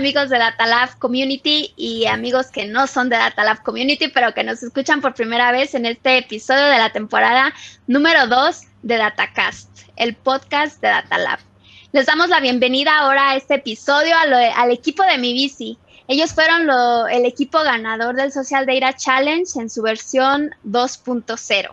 amigos de Datalab Community y amigos que no son de Datalab Community, pero que nos escuchan por primera vez en este episodio de la temporada número 2 de Datacast, el podcast de Datalab. Les damos la bienvenida ahora a este episodio al equipo de Mi Bici. Ellos fueron el equipo ganador del Social Data Challenge en su versión 2.0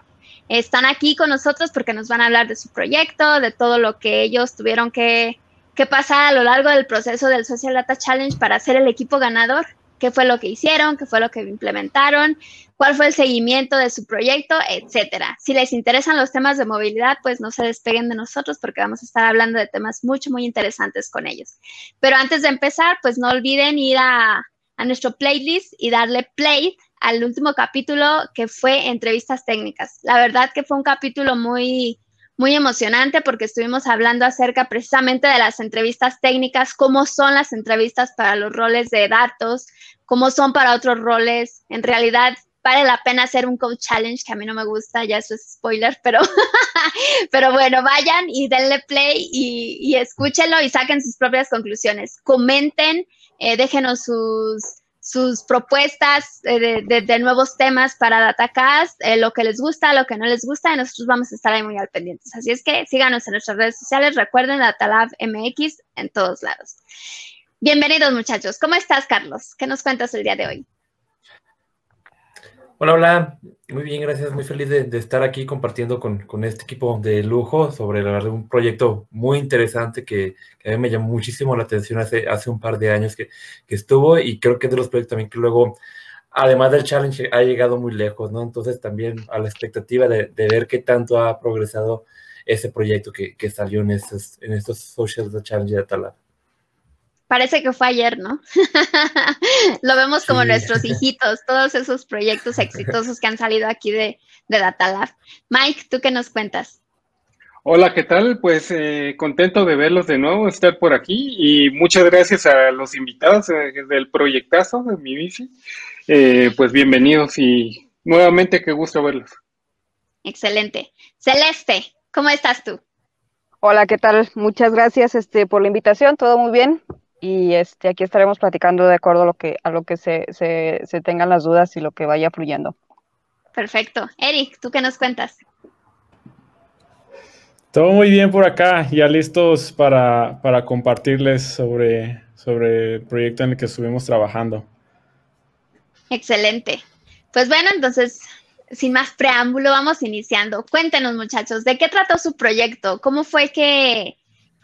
están aquí con nosotros porque nos van a hablar de su proyecto, de todo lo que ellos tuvieron que qué pasa a lo largo del proceso del Social Data Challenge para ser el equipo ganador, qué fue lo que hicieron, qué fue lo que implementaron, cuál fue el seguimiento de su proyecto, etcétera. Si les interesan los temas de movilidad, pues no se despeguen de nosotros porque vamos a estar hablando de temas mucho, muy interesantes con ellos. Pero antes de empezar, pues no olviden ir a, a nuestro playlist y darle play al último capítulo que fue entrevistas técnicas. La verdad que fue un capítulo muy muy emocionante porque estuvimos hablando acerca precisamente de las entrevistas técnicas, cómo son las entrevistas para los roles de datos, cómo son para otros roles. En realidad vale la pena hacer un code challenge que a mí no me gusta, ya eso es spoiler, pero, pero bueno, vayan y denle play y, y escúchenlo y saquen sus propias conclusiones. Comenten, eh, déjenos sus sus propuestas de, de, nuevos temas para DataCast, eh, lo que les gusta, lo que no les gusta, y nosotros vamos a estar ahí muy al pendientes. Así es que síganos en nuestras redes sociales, recuerden Datalab MX en todos lados. Bienvenidos muchachos, ¿cómo estás Carlos? ¿Qué nos cuentas el día de hoy? Hola, hola. Muy bien, gracias. Muy feliz de, estar aquí compartiendo con, este equipo de lujo sobre un proyecto muy interesante que, a mí me llamó muchísimo la atención hace, hace un par de años que, estuvo y creo que es de los proyectos también que luego, además del challenge, ha llegado muy lejos, ¿no? Entonces también a la expectativa de, ver qué tanto ha progresado ese proyecto que, salió en estos, en estos Social Challenge de Talab parece que fue ayer, ¿no? Lo vemos como nuestros hijitos, todos esos proyectos exitosos que han salido aquí de, de Datalab. Mike, ¿tú qué nos cuentas? Hola, ¿qué tal? Pues eh, contento de verlos de nuevo, estar por aquí y muchas gracias a los invitados eh, del proyectazo de mi bici. Eh, pues bienvenidos y nuevamente qué gusto verlos. Excelente. Celeste, ¿cómo estás tú? Hola, ¿qué tal? Muchas gracias este, por la invitación, todo muy bien y este, aquí estaremos platicando de acuerdo a lo que, a lo que se, se, tengan las dudas y lo que vaya fluyendo. Perfecto. Eric, ¿tú qué nos cuentas? Todo muy bien por acá, ya listos para, para compartirles sobre, sobre el proyecto en el que estuvimos trabajando. Excelente. Pues bueno, entonces, sin más preámbulo, vamos iniciando. Cuéntenos, muchachos, ¿de qué trató su proyecto? ¿Cómo fue que,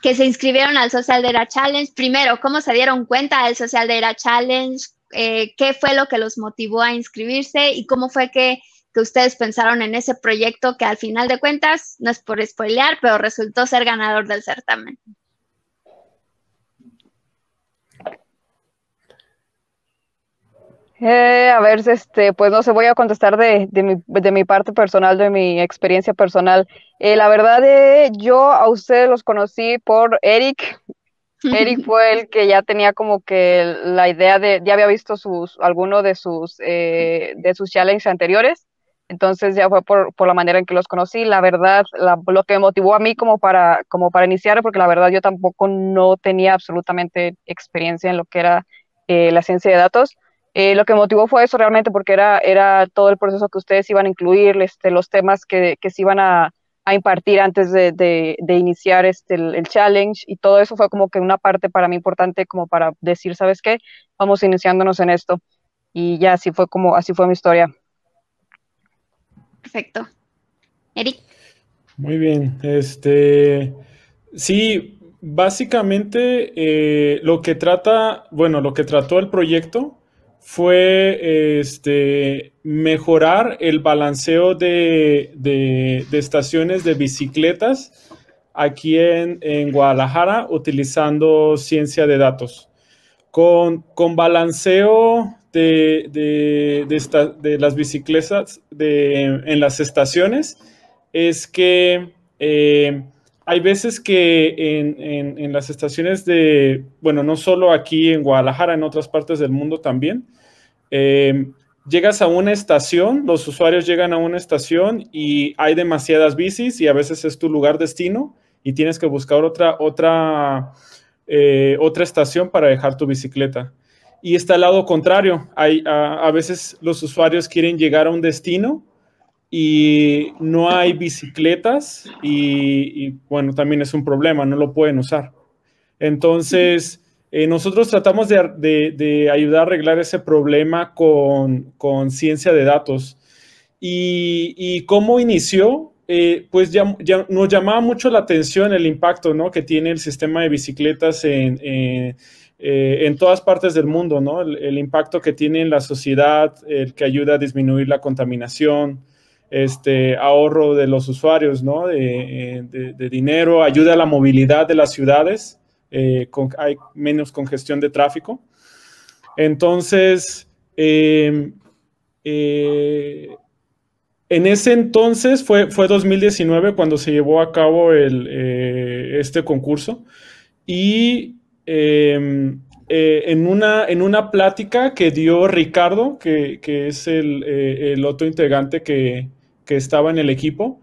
que se inscribieron al Social Data Challenge. Primero, ¿cómo se dieron cuenta del Social Data Challenge? Eh, ¿Qué fue lo que los motivó a inscribirse? ¿Y cómo fue que, que, ustedes pensaron en ese proyecto que al final de cuentas, no es por spoilear, pero resultó ser ganador del certamen? Eh, a ver, este, pues no sé, voy a contestar de, mi, parte personal, de mi experiencia personal. Eh, la verdad, eh, yo a ustedes los conocí por Eric. Eric fue el que ya tenía como que la idea de, ya había visto sus, alguno de sus, de sus challenges anteriores. Entonces ya fue por, la manera en que los conocí. La verdad, lo que me motivó a mí como para, como para iniciar, porque la verdad yo tampoco no tenía absolutamente experiencia en lo que era la ciencia de datos eh, lo que motivó fue eso realmente porque era, era todo el proceso que ustedes iban a incluir, este, los temas que, que se iban a, a impartir antes de, de, iniciar este, el, challenge y todo eso fue como que una parte para mí importante como para decir, ¿sabes qué? Vamos iniciándonos en esto. Y ya así fue como, así fue mi historia. Perfecto. Eric. Muy bien. Este, sí, básicamente eh, lo que trata, bueno, lo que trató el proyecto fue este, mejorar el balanceo de, estaciones de bicicletas aquí en, Guadalajara utilizando ciencia de datos. Con, balanceo de, las bicicletas en las estaciones es que eh, hay veces que en, las estaciones de, bueno, no solo aquí en Guadalajara, en otras partes del mundo también, em, llegas a una estación, los usuarios llegan a una estación y hay demasiadas bicis y a veces es tu lugar destino y tienes que buscar otra, otra, eh, otra estación para dejar tu bicicleta. Y está al lado contrario, hay, a, veces los usuarios quieren llegar a un destino y no hay bicicletas y, bueno, también es un problema, no lo pueden usar. Entonces, eh, nosotros tratamos de, ayudar a arreglar ese problema con, ciencia de datos. ¿Y, cómo inició? Eh, pues ya, nos llamaba mucho la atención el impacto ¿no? que tiene el sistema de bicicletas en, eh, en todas partes del mundo, ¿no? El, impacto que tiene en la sociedad, el que ayuda a disminuir la contaminación, este ahorro de los usuarios, ¿no? De, de dinero, ayuda a la movilidad de las ciudades. Eh, hay menos congestión de tráfico. Entonces, em, eh, en ese entonces fue, fue 2019 cuando se llevó a cabo el, eh, este concurso y em, en, una, en una plática que dio Ricardo, que, que es el, el, otro integrante que, que estaba en el equipo,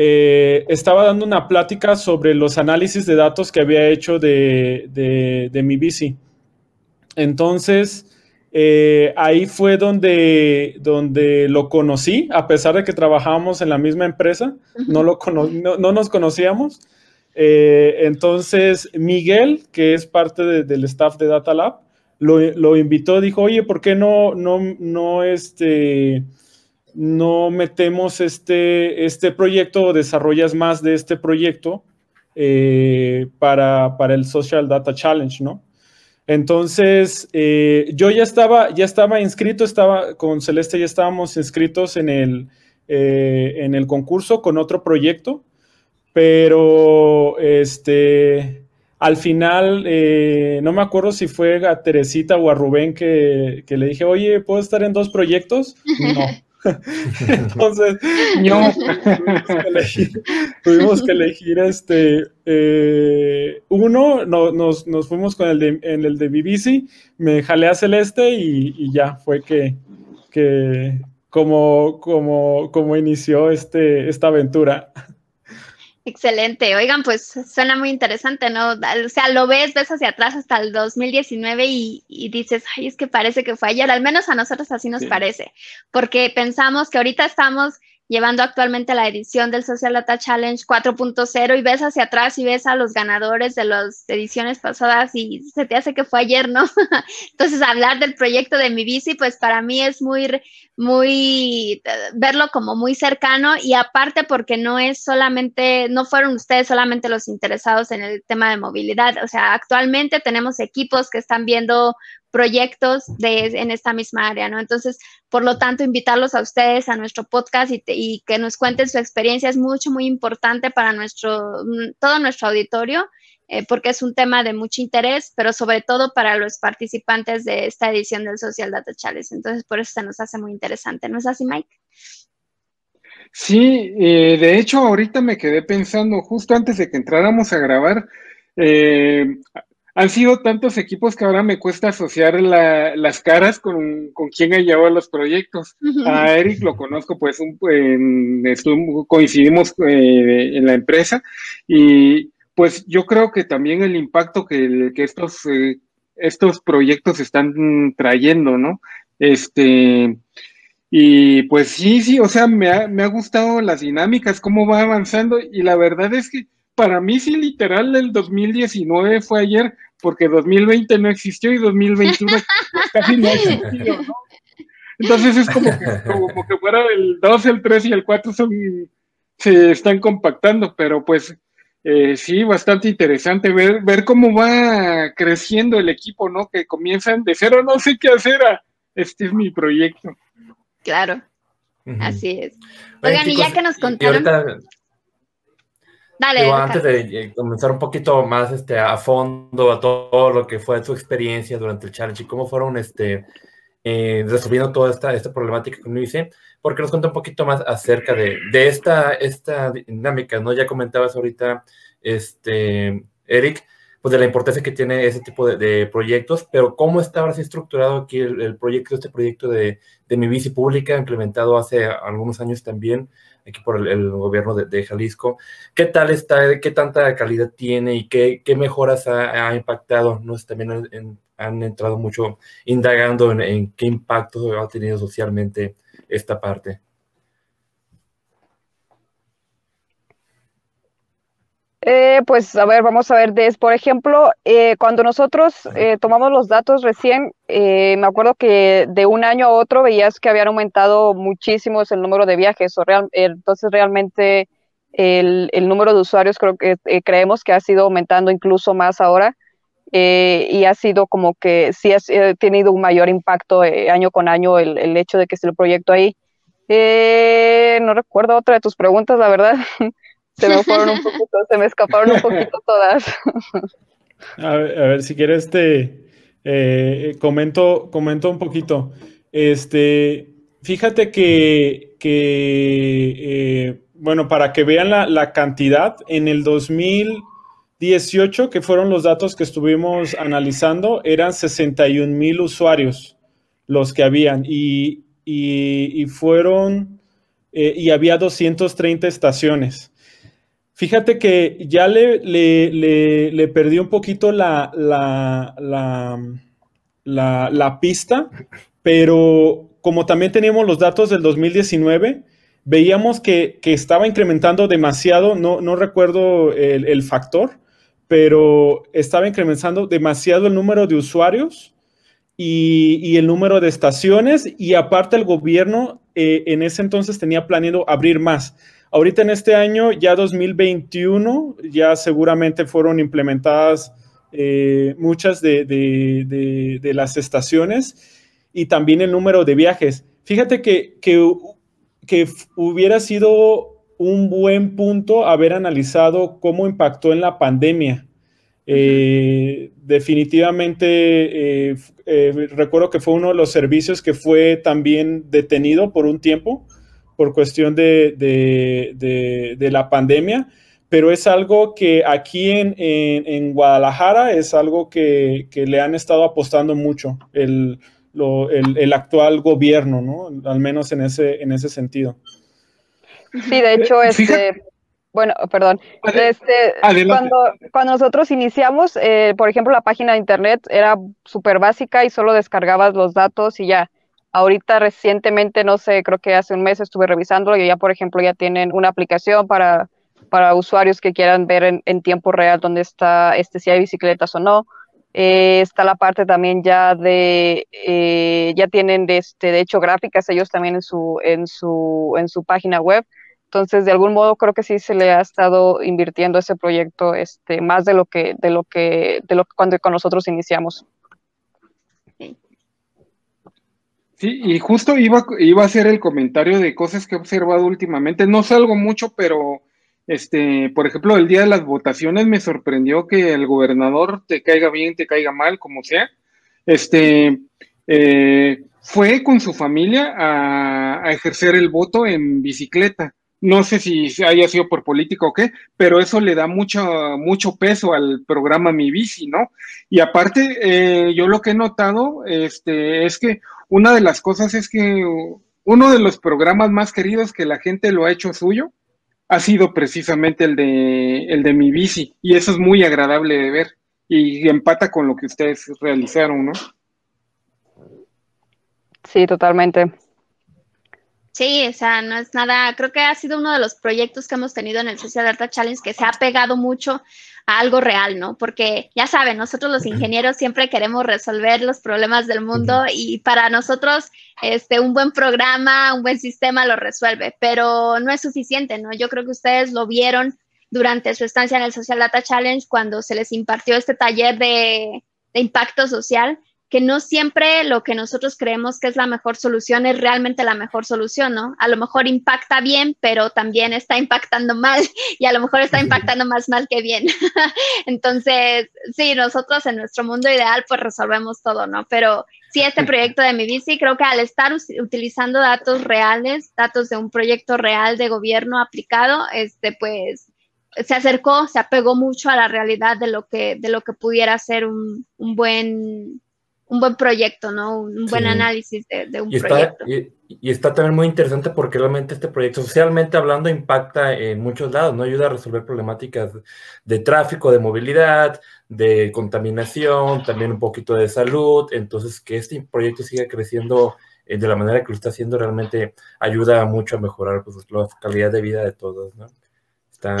eh, estaba dando una plática sobre los análisis de datos que había hecho de, mi bici. Entonces, eh, ahí fue donde, donde lo conocí, a pesar de que trabajábamos en la misma empresa, no, lo no, nos conocíamos. Eh, entonces, Miguel, que es parte del staff de Data Lab, lo, lo, invitó, dijo, oye, ¿por qué no, no, no, este, no metemos este, este proyecto o desarrollas más de este proyecto eh, para, el Social Data Challenge, ¿no? Entonces, eh, yo ya estaba, ya estaba inscrito, estaba con Celeste, ya estábamos inscritos en el, eh, en el concurso con otro proyecto, pero este, al final, no me acuerdo si fue a Teresita o a Rubén que, que le dije, oye, ¿puedo estar en dos proyectos? No. Entonces, tuvimos, que elegir, este eh, uno, nos, fuimos con el de, en el de BBC, me jalé a Celeste y, ya fue que, que como, como, como inició este, esta aventura. Excelente. Oigan, pues suena muy interesante, ¿no? O sea, lo ves, ves hacia atrás hasta el 2019 y, y dices, ay, es que parece que fue ayer. Al menos a nosotros así nos parece, porque pensamos que ahorita estamos llevando actualmente la edición del Social Data Challenge 4.0 y ves hacia atrás y ves a los ganadores de las ediciones pasadas y se te hace que fue ayer, ¿no? Entonces, hablar del proyecto de mi bici, pues para mí es muy, muy, verlo como muy cercano y aparte porque no es solamente, no fueron ustedes solamente los interesados en el tema de movilidad, o sea, actualmente tenemos equipos que están viendo proyectos de, en esta misma área, ¿no? Entonces, por lo tanto, invitarlos a ustedes a nuestro podcast y, que nos cuenten su experiencia es mucho, muy importante para nuestro, mm, todo nuestro auditorio, eh, porque es un tema de mucho interés, pero sobre todo para los participantes de esta edición del Social Data Challenge. Entonces, por eso se nos hace muy interesante, ¿no es así, Mike? Sí, eh, de hecho, ahorita me quedé pensando, justo antes de que entráramos a grabar, eh, han sido tantos equipos que ahora me cuesta asociar las caras con, con quién ha llevado los proyectos. A Eric lo conozco, pues coincidimos eh, en la empresa y pues yo creo que también el impacto que, estos, eh, estos proyectos están trayendo, ¿no? Este, y pues sí, sí, o sea, me ha, me ha gustado las dinámicas, cómo va avanzando y la verdad es que para mí sí, literal, el 2019 fue ayer, porque 2020 no existió y 2021 casi no existido, ¿no? Entonces es como que, como, que fuera el 2, el 3 y el 4 son, se están compactando, pero pues eh, sí, bastante interesante ver, ver cómo va creciendo el equipo, ¿no? Que comienzan de cero, no sé qué hacer, a, este es mi proyecto. Claro, así es. Oigan, y ya que nos contaron... Dale, antes de comenzar un poquito más este, a fondo a todo lo que fue su experiencia durante el challenge y cómo fueron este, eh, resolviendo toda esta, esta problemática que me hice, porque nos cuenta un poquito más acerca de, de esta, esta dinámica, ¿no? Ya comentabas ahorita, este, Eric, pues de la importancia que tiene ese tipo de, proyectos, pero cómo está ahora sí estructurado aquí el, proyecto, este proyecto de, de, mi bici pública, implementado hace algunos años también aquí por el, gobierno de, Jalisco. ¿Qué tal está? ¿Qué tanta calidad tiene y qué, qué mejoras ha, impactado? ¿no? También han, entrado mucho indagando en qué impacto ha tenido socialmente esta parte. Eh, pues a ver, vamos a ver, des, por ejemplo, eh, cuando nosotros eh, tomamos los datos recién, me acuerdo que de un año a otro veías que habían aumentado muchísimo el número de viajes, o real, entonces realmente el, el, número de usuarios creo que creemos que ha sido aumentando incluso más ahora y ha sido como que sí ha tenido un mayor impacto año con año el, el, hecho de que esté el proyecto ahí. no recuerdo otra de tus preguntas, la verdad. se me fueron un poquito, se me escaparon un poquito todas. A ver, si quieres te eh, comento, comento un poquito. Este, fíjate que, eh, bueno, para que vean la, cantidad, en el 2018, que fueron los datos que estuvimos analizando, eran 61 mil usuarios los que habían y, fueron, eh, y había 230 estaciones. Fíjate que ya le, le, perdí un poquito la, pista, pero como también teníamos los datos del 2019, veíamos que, estaba incrementando demasiado, no, no recuerdo el, factor, pero estaba incrementando demasiado el número de usuarios y, el número de estaciones y aparte el gobierno eh, en ese entonces tenía planeado abrir más. Ahorita en este año, ya 2021, ya seguramente fueron implementadas eh, muchas de, las estaciones y también el número de viajes. Fíjate que, que, hubiera sido un buen punto haber analizado cómo impactó en la pandemia. Eh, definitivamente, eh, recuerdo que fue uno de los servicios que fue también detenido por un tiempo por cuestión de, la pandemia, pero es algo que aquí en, Guadalajara es algo que, le han estado apostando mucho el, actual gobierno, ¿no? Al menos en ese, en ese sentido. Sí, de hecho, este, bueno, perdón, este, cuando, cuando nosotros iniciamos, eh, por ejemplo, la página de internet era súper básica y solo descargabas los datos y ya. Ahorita recientemente, no sé, creo que hace un mes estuve revisándolo y ya, por ejemplo, ya tienen una aplicación para, para usuarios que quieran ver en, tiempo real dónde está, este, si hay bicicletas o no. Eh, está la parte también ya de, eh, ya tienen de, este, de hecho gráficas ellos también en su, en su, en su página web. Entonces, de algún modo creo que sí se le ha estado invirtiendo ese proyecto este, más de lo que, de lo que, de lo que cuando con nosotros iniciamos. Sí, y justo iba, iba a hacer el comentario de cosas que he observado últimamente. No salgo mucho, pero este, por ejemplo, el día de las votaciones me sorprendió que el gobernador te caiga bien, te caiga mal, como sea. Este eh, fue con su familia a, a, ejercer el voto en bicicleta. No sé si haya sido por político o qué, pero eso le da mucho, mucho peso al programa Mi Bici, ¿no? Y aparte, eh, yo lo que he notado este, es que una de las cosas es que uno de los programas más queridos que la gente lo ha hecho suyo ha sido precisamente el de, el de mi bici. Y eso es muy agradable de ver. Y empata con lo que ustedes realizaron, ¿no? Sí, totalmente. Sí, o sea, no es nada, creo que ha sido uno de los proyectos que hemos tenido en el Social Data Challenge que se ha pegado mucho a algo real, ¿no? Porque ya saben, nosotros los ingenieros siempre queremos resolver los problemas del mundo y para nosotros este un buen programa, un buen sistema lo resuelve, pero no es suficiente, ¿no? Yo creo que ustedes lo vieron durante su estancia en el Social Data Challenge cuando se les impartió este taller de, de impacto social que no siempre lo que nosotros creemos que es la mejor solución es realmente la mejor solución, ¿no? A lo mejor impacta bien, pero también está impactando mal y a lo mejor está impactando más mal que bien. Entonces, sí, nosotros en nuestro mundo ideal pues resolvemos todo, ¿no? Pero sí, este proyecto de mi bici, creo que al estar utilizando datos reales, datos de un proyecto real de gobierno aplicado, este, pues se acercó, se apegó mucho a la realidad de lo que, de lo que pudiera ser un, un buen un buen proyecto, ¿no? Un buen análisis de, un proyecto. y, está también muy interesante porque realmente este proyecto, socialmente hablando, impacta en muchos lados, ¿no? Ayuda a resolver problemáticas de tráfico, de movilidad, de contaminación, también un poquito de salud. Entonces, que este proyecto siga creciendo eh, de la manera que lo está haciendo realmente ayuda mucho a mejorar pues, la calidad de vida de todos, ¿no?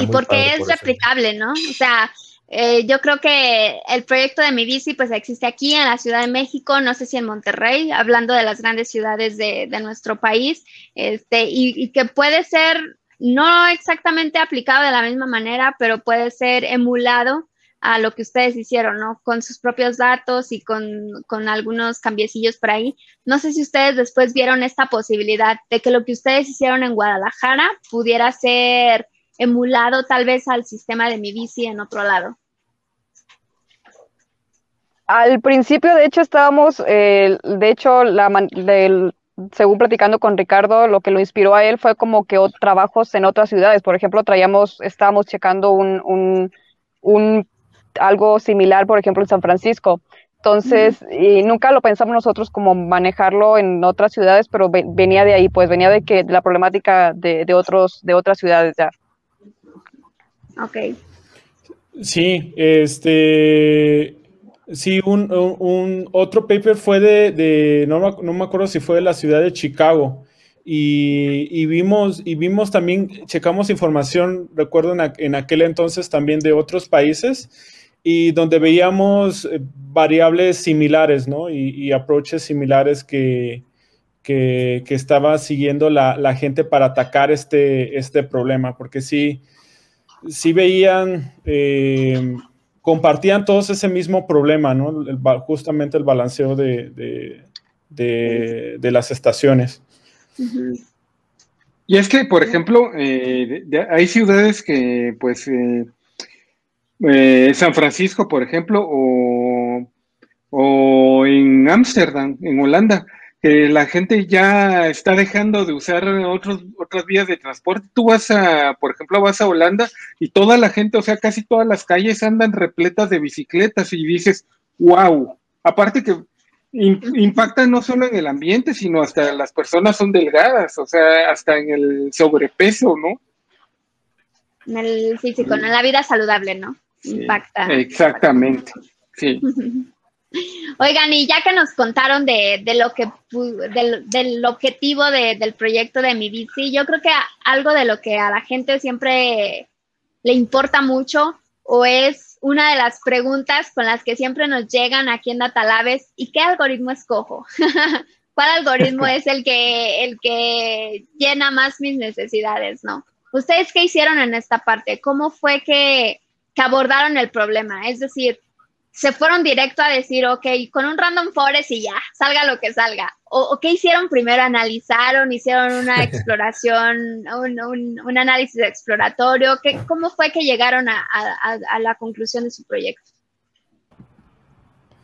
y porque es replicable, ¿no? O sea, eh, yo creo que el proyecto de mi bici pues existe aquí en la Ciudad de México, no sé si en Monterrey, hablando de las grandes ciudades de, nuestro país, este, y, que puede ser no exactamente aplicado de la misma manera, pero puede ser emulado a lo que ustedes hicieron, ¿no? Con sus propios datos y con, con algunos cambiecillos por ahí. No sé si ustedes después vieron esta posibilidad de que lo que ustedes hicieron en Guadalajara pudiera ser emulado tal vez al sistema de mi bici en otro lado? Al principio, de hecho, estábamos, eh, de hecho, la, según platicando con Ricardo, lo que lo inspiró a él fue como que trabajos en otras ciudades. Por ejemplo, traíamos, estábamos checando un, un, algo similar, por ejemplo, en San Francisco. Entonces, y nunca lo pensamos nosotros como manejarlo en otras ciudades, pero venía de ahí, pues venía de que la problemática de, de otros, de otras ciudades ya. Ok. Sí, este, sí, un, otro paper fue de, no, me acuerdo si fue de la ciudad de Chicago. Y, vimos, y vimos también, checamos información, recuerdo en, aquel entonces también de otros países, y donde veíamos eh, variables similares, ¿no? Y, y approaches similares que, que, estaba siguiendo la, la, gente para atacar este, este problema, porque sí, sí veían, eh, compartían todos ese mismo problema, ¿no? justamente el balanceo de, las estaciones. Y es que, por ejemplo, eh, hay ciudades que, pues, eh, San Francisco, por ejemplo, o, o en Ámsterdam, en Holanda, que la gente ya está dejando de usar otros, otras vías de transporte. Tú vas a, por ejemplo, vas a Holanda y toda la gente, o sea, casi todas las calles andan repletas de bicicletas y dices, wow, aparte que impacta no solo en el ambiente, sino hasta las personas son delgadas, o sea, hasta en el sobrepeso, ¿no? En el físico, en la vida saludable, ¿no? Impacta. Exactamente, sí. Oigan, y ya que nos contaron de, lo que del, objetivo del proyecto de mi bici, yo creo que algo de lo que a la gente siempre le importa mucho o es una de las preguntas con las que siempre nos llegan aquí en Datalabes, ¿y qué algoritmo escojo? ¿Cuál algoritmo es el que, el que llena más mis necesidades, no? ¿Ustedes qué hicieron en esta parte? ¿Cómo fue que, que abordaron el problema? Es decir, se fueron directo a decir, ok, con un random forest y ya, salga lo que salga. ¿O, qué hicieron primero? ¿Analizaron? ¿Hicieron una exploración, un, análisis exploratorio? ¿Qué, ¿Cómo fue que llegaron a, la conclusión de su proyecto?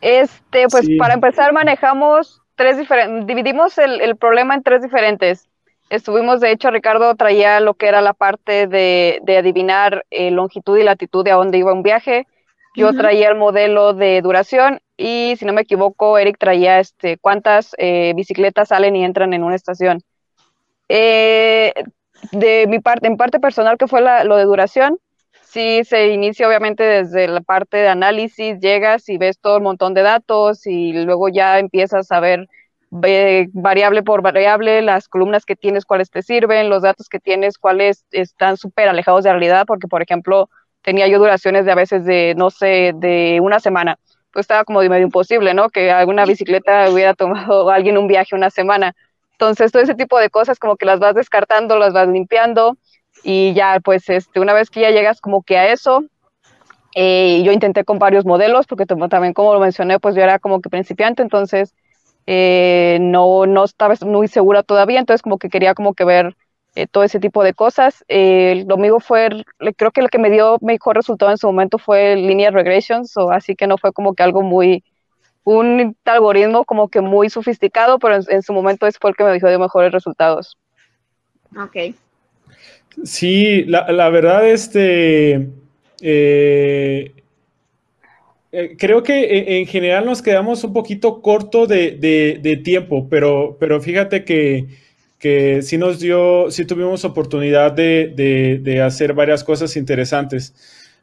Este, pues para empezar manejamos tres diferentes, dividimos el, problema en tres diferentes. Estuvimos, de hecho, Ricardo traía lo que era la parte de, adivinar eh, longitud y latitud de a dónde iba un viaje. Yo traía el modelo de duración y si no me equivoco, Eric traía este, cuántas eh, bicicletas salen y entran en una estación. Eh, de mi parte, en parte personal, que fue lo de duración, sí se inicia obviamente desde la parte de análisis, llegas y ves todo un montón de datos y luego ya empiezas a ver variable por variable las columnas que tienes, cuáles te sirven, los datos que tienes, cuáles están súper alejados de la realidad, porque por ejemplo, tenía yo duraciones de a veces de, no sé, de una semana. Pues estaba como de medio imposible, ¿no? Que alguna bicicleta hubiera tomado alguien un viaje una semana. Entonces, todo ese tipo de cosas como que las vas descartando, las vas limpiando y ya, pues, este, una vez que ya llegas como que a eso, eh, yo intenté con varios modelos, porque también como lo mencioné, pues yo era como que principiante, entonces eh, no, no estaba muy segura todavía, entonces como que quería como que ver eh, todo ese tipo de cosas. Eh, el domingo fue, creo que lo que me dio mejor resultado en su momento fue linear regressions, o así que no fue como que algo muy, un algoritmo como que muy sofisticado, pero en, su momento es fue el que me dio mejores resultados. Ok. Sí, la, verdad, este, eh, eh, creo que en general nos quedamos un poquito corto de, tiempo, pero, pero fíjate que, que, sí nos dio, sí tuvimos oportunidad de, hacer varias cosas interesantes.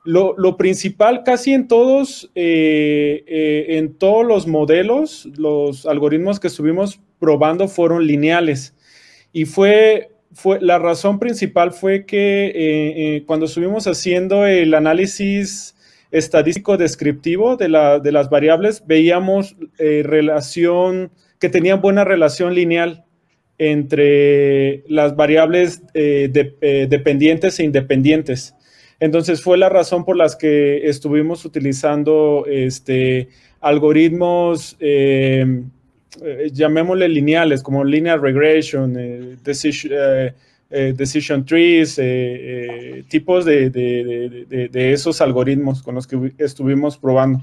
Lo, principal casi en todos, eh, en todos los modelos, los algoritmos que estuvimos probando fueron lineales. Y fue fue, la razón principal fue que eh, eh, cuando estuvimos haciendo el análisis estadístico descriptivo de, las variables, veíamos eh, relación, que tenían buena relación lineal entre las variables dependientes e independientes. Entonces fue la razón por las que estuvimos utilizando este, algoritmos eh, llamémosle lineales, como linear regression, eh, eh, decision, trees, tipos de, esos algoritmos con los que estuvimos probando.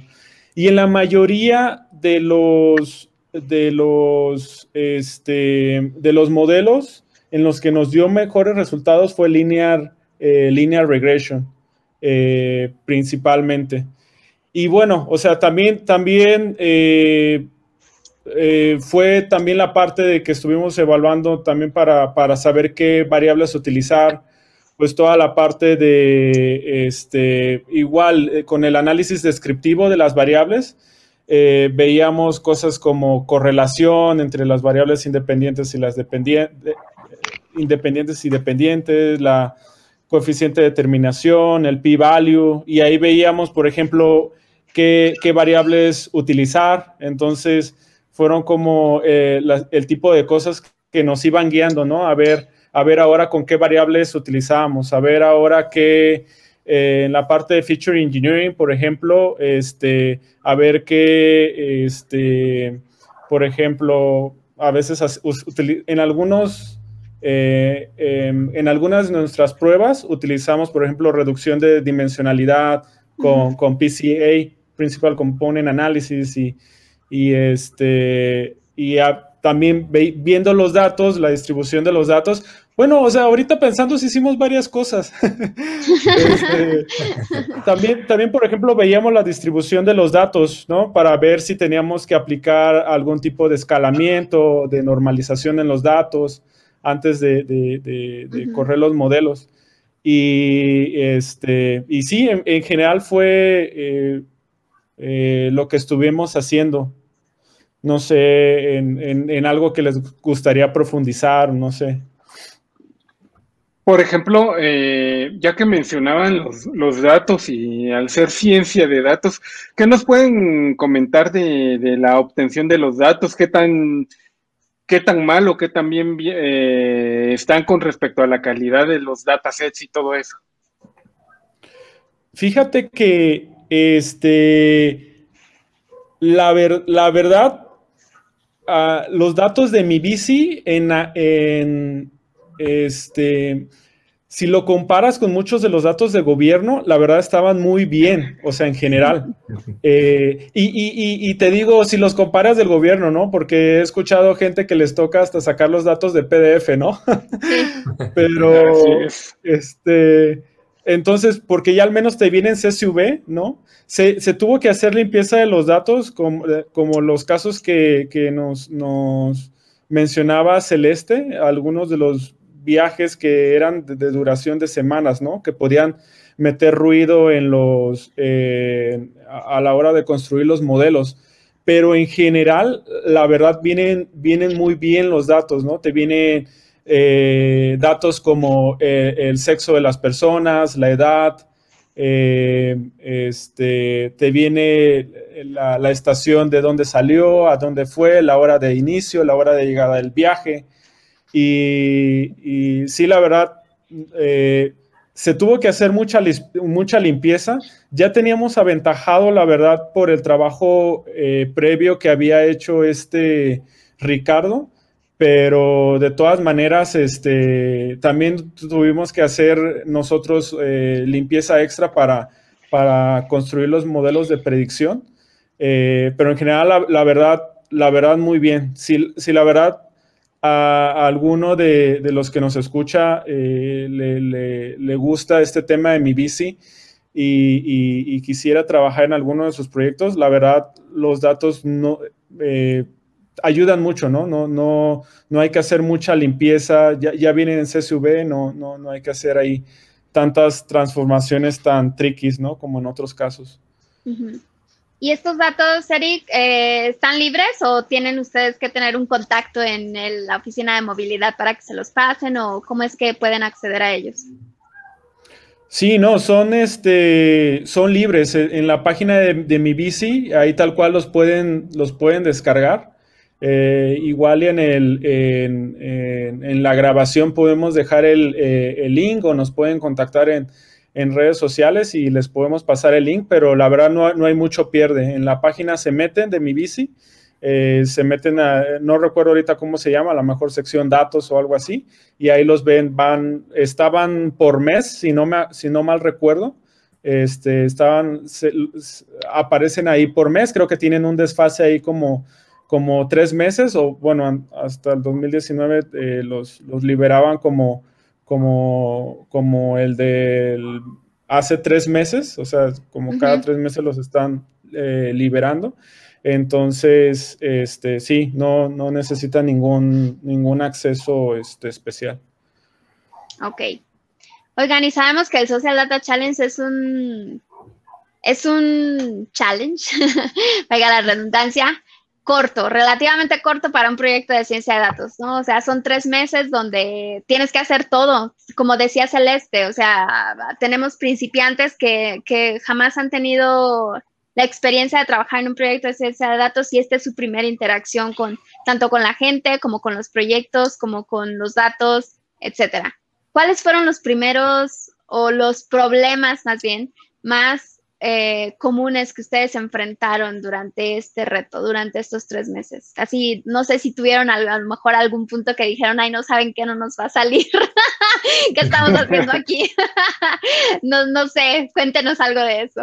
Y en la mayoría de los, de los, este, de los modelos en los que nos dio mejores resultados fue linear, linear regression, principalmente. Y bueno, o sea, también, también eh, fue también la parte de que estuvimos evaluando también para, saber qué variables utilizar, pues toda la parte de, este, igual, eh, con el análisis descriptivo de las variables, eh, veíamos cosas como correlación entre las variables independientes y las independientes y dependientes, la coeficiente de determinación, el p-value, y ahí veíamos, por ejemplo, qué, qué variables utilizar. Entonces, fueron como eh, el tipo de cosas que nos iban guiando, ¿no? A ver, a ver ahora con qué variables utilizamos, a ver ahora qué, eh, en la parte de feature engineering, por ejemplo, este, a ver qué, este, por ejemplo, a veces en algunos, eh, em, en algunas de nuestras pruebas utilizamos, por ejemplo, reducción de dimensionalidad con, con PCA, Principal Component Analysis, y, y, este, y también viendo los datos, la distribución de los datos. Bueno, o sea, ahorita pensando si hicimos varias cosas. Este, también, también, por ejemplo, veíamos la distribución de los datos, ¿no? Para ver si teníamos que aplicar algún tipo de escalamiento, de normalización en los datos antes de, correr los modelos. Y, este, y sí, en, general fue eh, eh, lo que estuvimos haciendo no sé, en, algo que les gustaría profundizar, no sé. Por ejemplo, eh, ya que mencionaban los, datos y al ser ciencia de datos, ¿qué nos pueden comentar de, la obtención de los datos? ¿Qué tan, qué tan mal o qué tan bien eh, están con respecto a la calidad de los datasets y todo eso? Fíjate que este, la, la verdad, los datos de mi bici en, este, si lo comparas con muchos de los datos de gobierno, la verdad estaban muy bien, o sea, en general. Eh, y, te digo, si los comparas del gobierno, ¿no? Porque he escuchado gente que les toca hasta sacar los datos de PDF, ¿no? Pero, este, entonces, porque ya al menos te vienen CSV, ¿no? Se, tuvo que hacer limpieza de los datos, como, como los casos que, nos, mencionaba Celeste, algunos de los viajes que eran de, duración de semanas, ¿no? Que podían meter ruido en los, eh, a, la hora de construir los modelos. Pero en general, la verdad, vienen, vienen muy bien los datos, ¿no? Te vienen eh, datos como el sexo de las personas, la edad, eh, este, te viene la, estación de dónde salió, a dónde fue, la hora de inicio, la hora de llegada del viaje. Y, sí, la verdad, eh, se tuvo que hacer mucha, mucha limpieza. Ya teníamos aventajado, la verdad, por el trabajo eh, previo que había hecho este Ricardo pero de todas maneras, este, también tuvimos que hacer nosotros eh, limpieza extra para, para construir los modelos de predicción. Eh, pero en general, la, verdad, la verdad, muy bien. Si, si la verdad a, alguno de, los que nos escucha eh, le, gusta este tema de mi bici y, quisiera trabajar en alguno de sus proyectos, la verdad, los datos no eh, ayudan mucho, ¿no? No, no, no hay que hacer mucha limpieza, ya, ya vienen en CSV, no, no, no hay que hacer ahí tantas transformaciones tan tricky, ¿no? Como en otros casos. ¿Y estos datos, Eric, eh, están libres o tienen ustedes que tener un contacto en la oficina de movilidad para que se los pasen o cómo es que pueden acceder a ellos? Sí, no, son este, son libres. En la página de, mi bici, ahí tal cual los pueden, los pueden descargar. Eh, igual en, el, en, la grabación podemos dejar el, eh, el link o nos pueden contactar en, en redes sociales y les podemos pasar el link, pero la verdad no, no hay mucho pierde. En la página se meten de mi bici, eh, se meten a, no recuerdo ahorita cómo se llama, a lo mejor sección datos o algo así, y ahí los ven, van, estaban por mes, si no, me, si no mal recuerdo, este, estaban, aparecen ahí por mes, creo que tienen un desfase ahí como, como tres meses, o bueno, hasta el 2019 eh, los, los liberaban como como, como el de hace tres meses, o sea, como cada tres meses los están eh, liberando. Entonces, este, sí, no, no necesita ningún, ningún acceso este, especial. Ok. Oigan, y sabemos que el Social Data Challenge es un, es un challenge, vaya la redundancia, corto, relativamente corto para un proyecto de ciencia de datos, ¿no? O sea, son tres meses donde tienes que hacer todo, como decía Celeste, o sea, tenemos principiantes que, que jamás han tenido la experiencia de trabajar en un proyecto de ciencia de datos y esta es su primera interacción con tanto con la gente como con los proyectos, como con los datos, etcétera. ¿Cuáles fueron los primeros o los problemas más bien más eh, comunes que ustedes enfrentaron durante este reto, durante estos tres meses? Así, no sé si tuvieron a, lo mejor algún punto que dijeron, ay, no saben qué no nos va a salir, qué estamos haciendo aquí. no, no sé, cuéntenos algo de eso.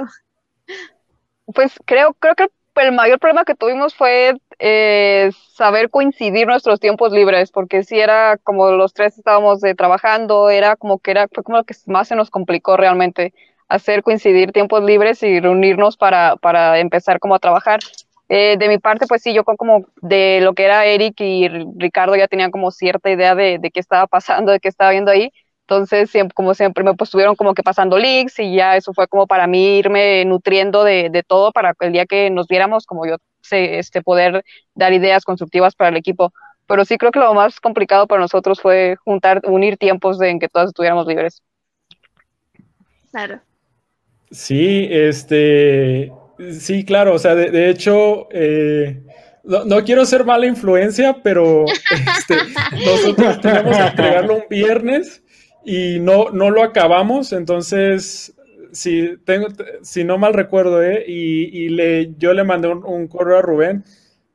Pues creo, creo que el mayor problema que tuvimos fue eh, saber coincidir nuestros tiempos libres, porque si era como los tres estábamos eh, trabajando, era como que era, fue como lo que más se nos complicó realmente hacer coincidir tiempos libres y reunirnos para, para empezar como a trabajar. Eh, de mi parte, pues sí, yo como de lo que era Eric y Ricardo ya tenían como cierta idea de, de qué estaba pasando, de qué estaba viendo ahí. Entonces, siempre, como siempre, me pues, estuvieron como que pasando links y ya eso fue como para mí irme nutriendo de, de todo para el día que nos viéramos, como yo sé, este, poder dar ideas constructivas para el equipo. Pero sí creo que lo más complicado para nosotros fue juntar, unir tiempos en que todos estuviéramos libres. Claro. Sí, este, sí, claro, o sea, de, hecho, eh, no, quiero ser mala influencia, pero este, nosotros tenemos que entregarlo un viernes y no, no lo acabamos, entonces, si, tengo, si no mal recuerdo, ¿eh? y, le, yo le mandé un correo a Rubén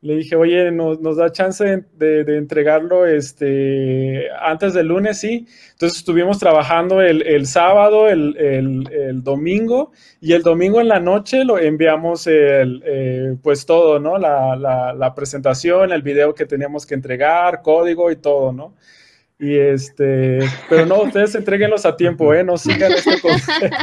le dije, oye, nos, da chance de, entregarlo este, antes del lunes, sí. Entonces estuvimos trabajando el, sábado, el, domingo, y el domingo en la noche lo enviamos eh, pues todo, ¿no? La, presentación, el video que teníamos que entregar, código y todo, ¿no? Y este, pero no, ustedes entreguenlos a tiempo, ¿eh? No sigan este consejo.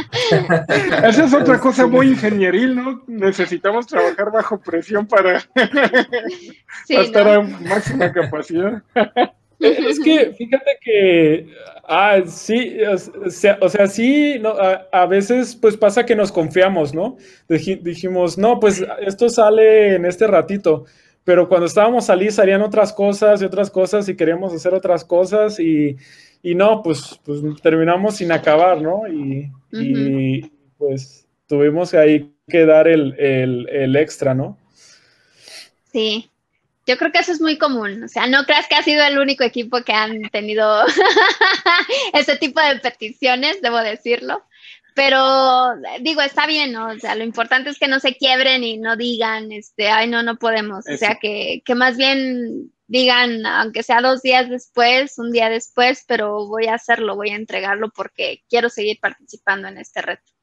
Esa es otra cosa muy ingenieril, ¿no? Necesitamos trabajar bajo presión para, estar a máxima capacidad. Es que fíjate que, ah, sí, o sea, o sea sí, no, a, veces pues pasa que nos confiamos, ¿no? dijimos, no, pues esto sale en este ratito pero cuando estábamos allí salían otras cosas y otras cosas y queríamos hacer otras cosas y, y no, pues, pues terminamos sin acabar, ¿no? Y, y pues tuvimos ahí que dar el, el, el, extra, ¿no? Sí, yo creo que eso es muy común, o sea, no creas que ha sido el único equipo que han tenido ese tipo de peticiones, debo decirlo. Pero digo, está bien, ¿no? O sea, lo importante es que no se quiebren y no digan, este, ay, no, no podemos. O sea, que, que más bien digan, aunque sea dos días después, un día después, pero voy a hacerlo, voy a entregarlo porque quiero seguir participando en este reto.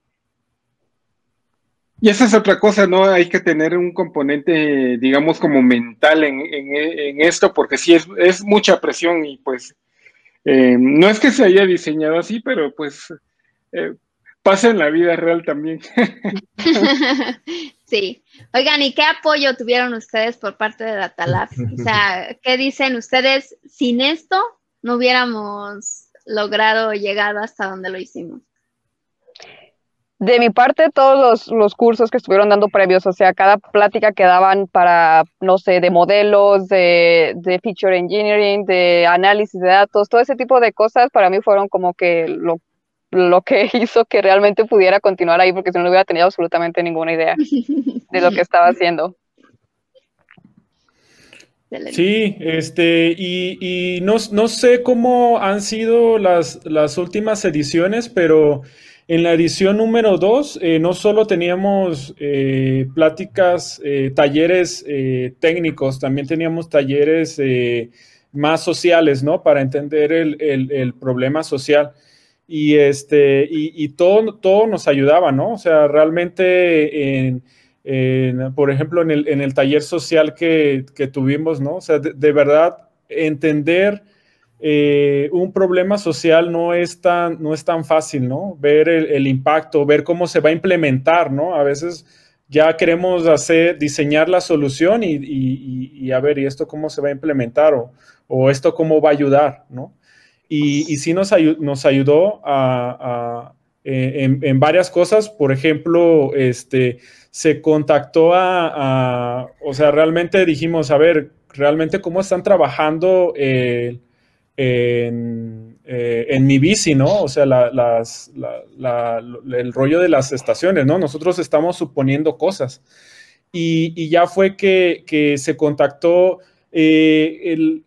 Y esa es otra cosa, ¿no? Hay que tener un componente, digamos, como mental en, esto, porque sí es, es, mucha presión y pues eh, no es que se haya diseñado así, pero pues eh, pasa en la vida real también. sí. Oigan, ¿y qué apoyo tuvieron ustedes por parte de Datalab? O sea, ¿qué dicen ustedes? Sin esto no hubiéramos logrado llegar hasta donde lo hicimos. De mi parte, todos los, cursos que estuvieron dando previos, o sea, cada plática que daban para, no sé, de modelos, de, de feature engineering, de análisis de datos, todo ese tipo de cosas, para mí fueron como que lo, lo que hizo que realmente pudiera continuar ahí, porque si no, no hubiera tenido absolutamente ninguna idea de lo que estaba haciendo. Sí, este, y, y no, no, sé cómo han sido las, las últimas ediciones, pero en la edición número 2 eh, no solo teníamos eh, pláticas, eh, talleres técnicos, también teníamos talleres más sociales, ¿no? Para entender el, problema social. Y, este, y, todo, todo nos ayudaba, ¿no? O sea, realmente, por ejemplo, en el, taller social que, tuvimos, ¿no? O sea, de verdad, entender eh, un problema social no es tan, no es tan fácil, ¿no? Ver el, impacto, ver cómo se va a implementar, ¿no? A veces ya queremos hacer, diseñar la solución y, a ver, ¿y esto cómo se va a implementar? O, esto cómo va a ayudar, ¿no? Y, sí nos, nos ayudó a, eh, en, varias cosas, por ejemplo, este, se contactó a, o sea, realmente dijimos, a ver, realmente cómo están trabajando el en, eh, en mi bici, ¿no? O sea, el rollo de las estaciones, ¿no? Nosotros estamos suponiendo cosas. Y, ya fue que, se contactó eh,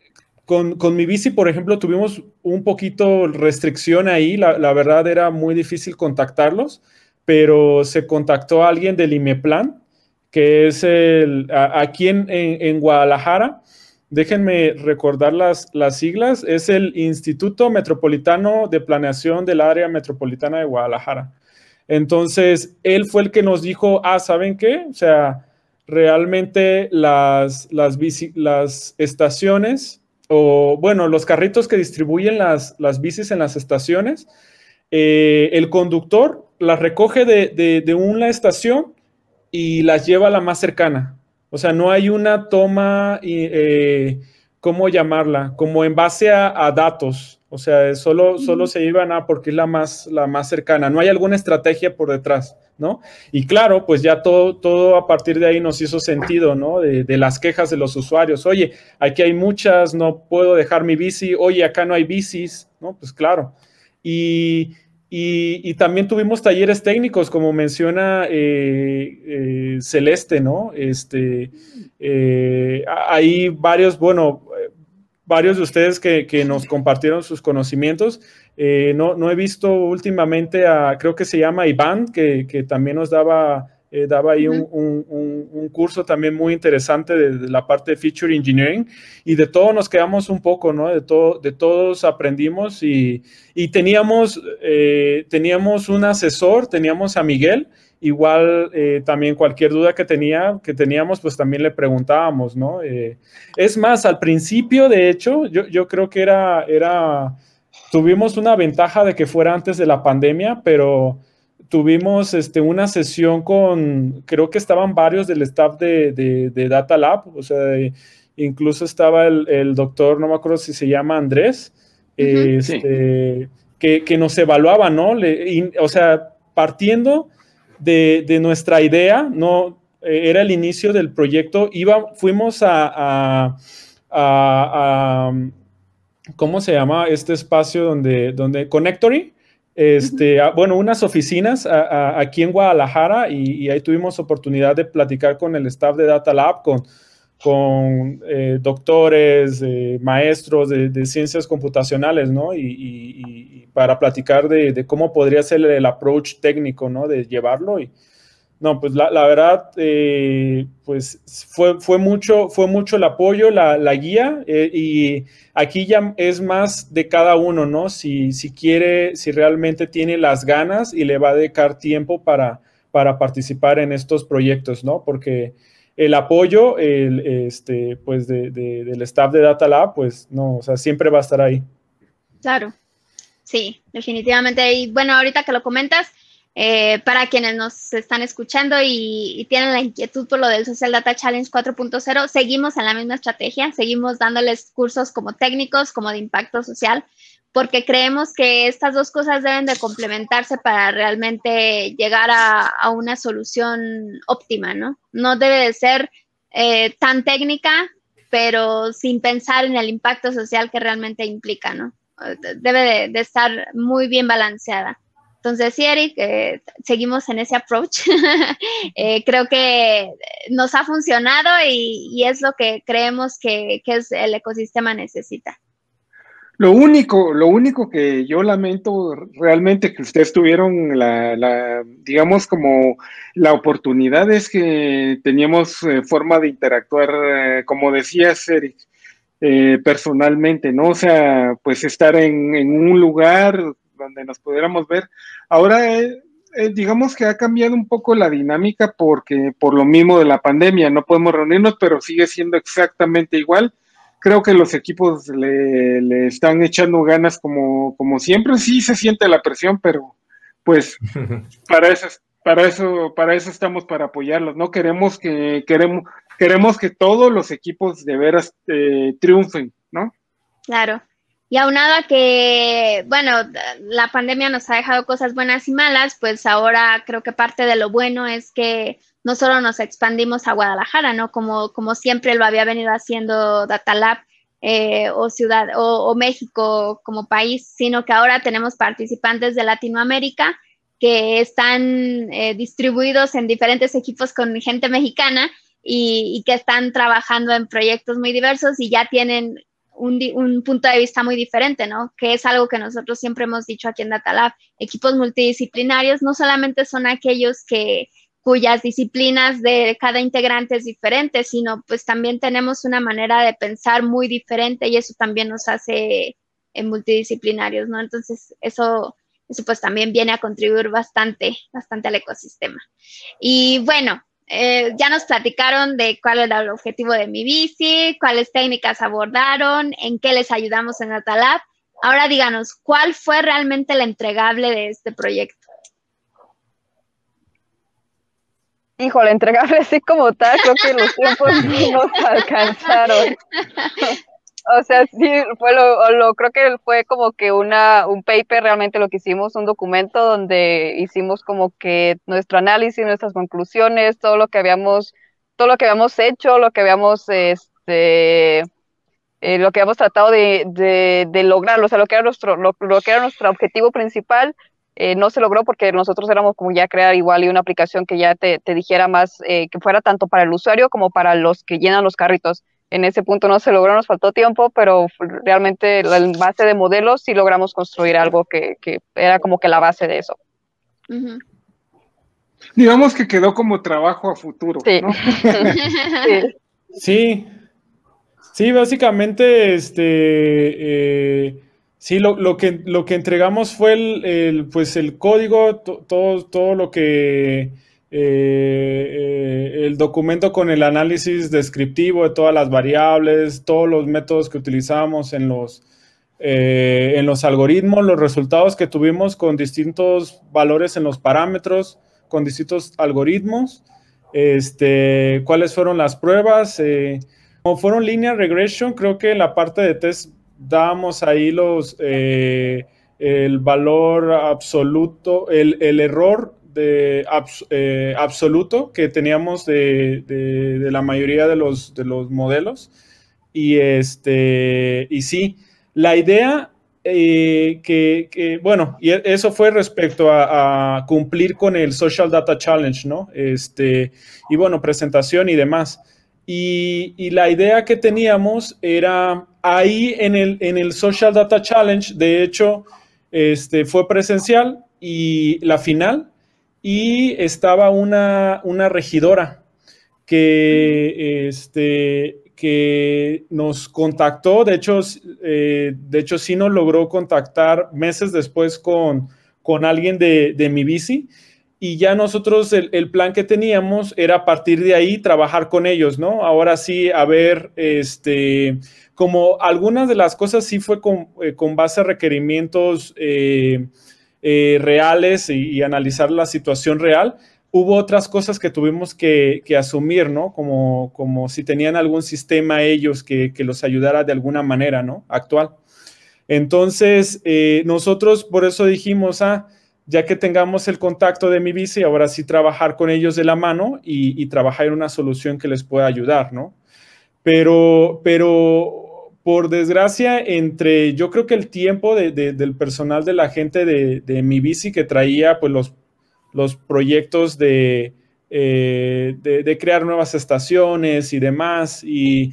con, con, mi bici, por ejemplo, tuvimos un poquito restricción ahí, la, verdad era muy difícil contactarlos, pero se contactó a alguien del IMEPLAN, que es el, aquí en, Guadalajara, déjenme recordar las, las siglas, es el Instituto Metropolitano de Planeación del Área Metropolitana de Guadalajara. Entonces, él fue el que nos dijo, ah, ¿saben qué? O sea, realmente las, las, las estaciones, o bueno, los carritos que distribuyen las, las bicis en las estaciones, eh, el conductor las recoge de, de una estación y las lleva a la más cercana. O sea, no hay una toma, eh, ¿cómo llamarla? Como en base a, datos. O sea, solo, solo se iban a porque es la más, la más cercana. No hay alguna estrategia por detrás, ¿no? Y claro, pues ya todo, todo a partir de ahí nos hizo sentido, ¿no? De, las quejas de los usuarios. Oye, aquí hay muchas, no puedo dejar mi bici. Oye, acá no hay bicis, ¿no? Pues claro. Y, y, también tuvimos talleres técnicos, como menciona eh, eh, Celeste, ¿no? Este, eh, hay varios, bueno, varios de ustedes que, nos compartieron sus conocimientos. No, no, he visto últimamente a, creo que se llama Iván, que, que también nos daba eh, daba ahí un, un, curso también muy interesante de, la parte de Feature Engineering y de todo nos quedamos un poco, ¿no? De, todo, de todos aprendimos y, y teníamos, eh, teníamos un asesor, teníamos a Miguel, igual eh, también cualquier duda que, tenía, que teníamos, pues también le preguntábamos, ¿no? es más, al principio, de hecho, yo, yo creo que era, era, tuvimos una ventaja de que fuera antes de la pandemia, pero tuvimos este, una sesión con, creo que estaban varios del staff de, de, Data Lab, o sea, incluso estaba el, doctor, no me acuerdo si se llama Andrés, este, que, nos evaluaba, ¿no? o sea, partiendo de, nuestra idea, ¿no? Eh, era el inicio del proyecto, iba, fuimos a, a, ¿cómo se llama este espacio donde, donde, Connectory? Este, bueno, unas oficinas aquí en Guadalajara y, ahí tuvimos oportunidad de platicar con el staff de Data Lab, con, con eh, doctores, eh, maestros de, ciencias computacionales, ¿no? Y, para platicar de, cómo podría ser el approach técnico, ¿no? De llevarlo y, no, pues la, verdad, eh, pues fue, fue, mucho, fue mucho el apoyo, la, guía, eh, y aquí ya es más de cada uno, ¿no? Si, si quiere, si realmente tiene las ganas y le va a dedicar tiempo para, para participar en estos proyectos, ¿no? Porque el apoyo el, este, pues del staff de Data Lab, pues no, o sea, siempre va a estar ahí. Claro, sí, definitivamente. Y bueno, ahorita que lo comentas, eh, para quienes nos están escuchando y, tienen la inquietud por lo del Social Data Challenge 4.0, seguimos en la misma estrategia, seguimos dándoles cursos como técnicos, como de impacto social, porque creemos que estas dos cosas deben de complementarse para realmente llegar a, una solución óptima, ¿no? No debe de ser eh, tan técnica, pero sin pensar en el impacto social que realmente implica, ¿no? Debe de estar muy bien balanceada. Entonces, sí, Eric, eh, seguimos en ese approach. Eh, creo que nos ha funcionado y, es lo que creemos que, el ecosistema necesita. Lo único, lo único que yo lamento realmente que ustedes tuvieron la, digamos, como la oportunidad es que teníamos eh, forma de interactuar, como decías, Eric, personalmente, ¿no? O sea, pues estar en, en un lugar donde nos pudiéramos ver. Ahora, eh, eh, digamos que ha cambiado un poco la dinámica porque por lo mismo de la pandemia no podemos reunirnos, pero sigue siendo exactamente igual. Creo que los equipos le, están echando ganas como, como siempre. Sí se siente la presión, pero pues para eso, para eso, para eso estamos para apoyarlos. No queremos que queremos queremos que todos los equipos de veras eh, triunfen, ¿no? Claro. Y aunado a que, bueno, la pandemia nos ha dejado cosas buenas y malas, pues ahora creo que parte de lo bueno es que no solo nos expandimos a Guadalajara, ¿no? Como, como siempre lo había venido haciendo Datalab eh, o Ciudad o, México como país, sino que ahora tenemos participantes de Latinoamérica que están eh, distribuidos en diferentes equipos con gente mexicana y, y, que están trabajando en proyectos muy diversos y ya tienen un, punto de vista muy diferente, ¿no? Que es algo que nosotros siempre hemos dicho aquí en DataLab. Equipos multidisciplinarios no solamente son aquellos que cuyas disciplinas de cada integrante es diferente, sino pues también tenemos una manera de pensar muy diferente y eso también nos hace en multidisciplinarios, ¿no? Entonces, eso, eso pues también viene a contribuir bastante, bastante al ecosistema. Y bueno, eh, ya nos platicaron de cuál era el objetivo de mi bici, cuáles técnicas abordaron, en qué les ayudamos en Atalab. Ahora díganos, ¿cuál fue realmente el entregable de este proyecto? Híjole, entregable así como tal, creo que los tiempos no nos alcanzaron. O sea, sí, fue lo, creo que fue como que una, un paper realmente lo que hicimos, un documento donde hicimos como que nuestro análisis, nuestras conclusiones, todo lo que habíamos, todo lo que habíamos hecho, lo que habíamos, este, eh, lo que habíamos tratado de, de, lograr, o sea, lo que era nuestro, lo, que era nuestro objetivo principal, eh, no se logró porque nosotros éramos como ya crear igual y una aplicación que ya te, te dijera más, eh, que fuera tanto para el usuario como para los que llenan los carritos en ese punto no se logró, nos faltó tiempo, pero realmente en base de modelos sí logramos construir algo que, era como que la base de eso. Digamos que quedó como trabajo a futuro. Sí. sí. sí. básicamente, este, eh, sí, lo, que, lo que entregamos fue el, pues el código, todo, todo lo que eh, eh, el documento con el análisis descriptivo de todas las variables, todos los métodos que utilizamos en los, eh, en los algoritmos, los resultados que tuvimos con distintos valores en los parámetros, con distintos algoritmos, este, cuáles fueron las pruebas. como fueron linear regression, creo que en la parte de test dábamos ahí los, el valor absoluto, el, el error de eh, absoluto que teníamos de, la mayoría de los, de los modelos. Y, este, y sí, la idea eh, que, bueno, y e, eso fue respecto a, cumplir con el Social Data Challenge, ¿no? Este, y bueno, presentación y demás. Y, la idea que teníamos era ahí en el, en el Social Data Challenge, de hecho, este, fue presencial y la final y estaba una, regidora que, este, que nos contactó, de hecho, eh, de hecho sí nos logró contactar meses después con, con alguien de, mi bici y ya nosotros el, plan que teníamos era a partir de ahí trabajar con ellos, ¿no? Ahora sí, a ver, este, como algunas de las cosas sí fue con, eh, base a requerimientos eh, eh, reales y, analizar la situación real, hubo otras cosas que tuvimos que, asumir, ¿no? Como, como si tenían algún sistema ellos que, los ayudara de alguna manera, ¿no? Actual. Entonces, nosotros por eso dijimos, ah, ya que tengamos el contacto de mi bici, ahora sí trabajar con ellos de la mano y, trabajar en una solución que les pueda ayudar, ¿no? Pero, pero por desgracia, entre yo creo que el tiempo del personal de la gente de, mi bici que traía pues los, los proyectos de, eh, de, crear nuevas estaciones y demás, y,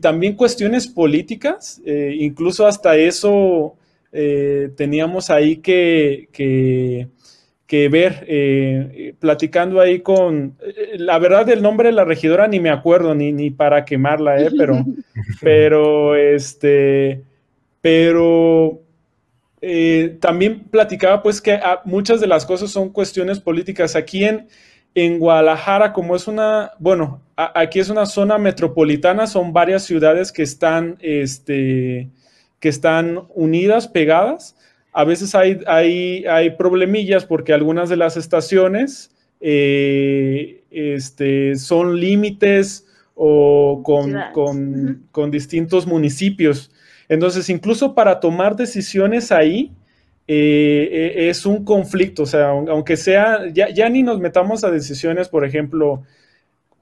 también cuestiones políticas, eh, incluso hasta eso eh, teníamos ahí que, que, ver, eh, platicando ahí con, eh, la verdad del nombre de la regidora ni me acuerdo, ni, ni para quemarla, pero, pero, este, pero también platicaba pues que ah, muchas de las cosas son cuestiones políticas. Aquí en, en Guadalajara, como es una, bueno, aquí es una zona metropolitana, son varias ciudades que están, este, que están unidas, pegadas. A veces hay, hay, hay problemillas porque algunas de las estaciones eh, este, son límites o con, con, distintos municipios. Entonces, incluso para tomar decisiones ahí, eh, eh, es un conflicto, o sea, aunque sea, ya, ya, ni nos metamos a decisiones, por ejemplo,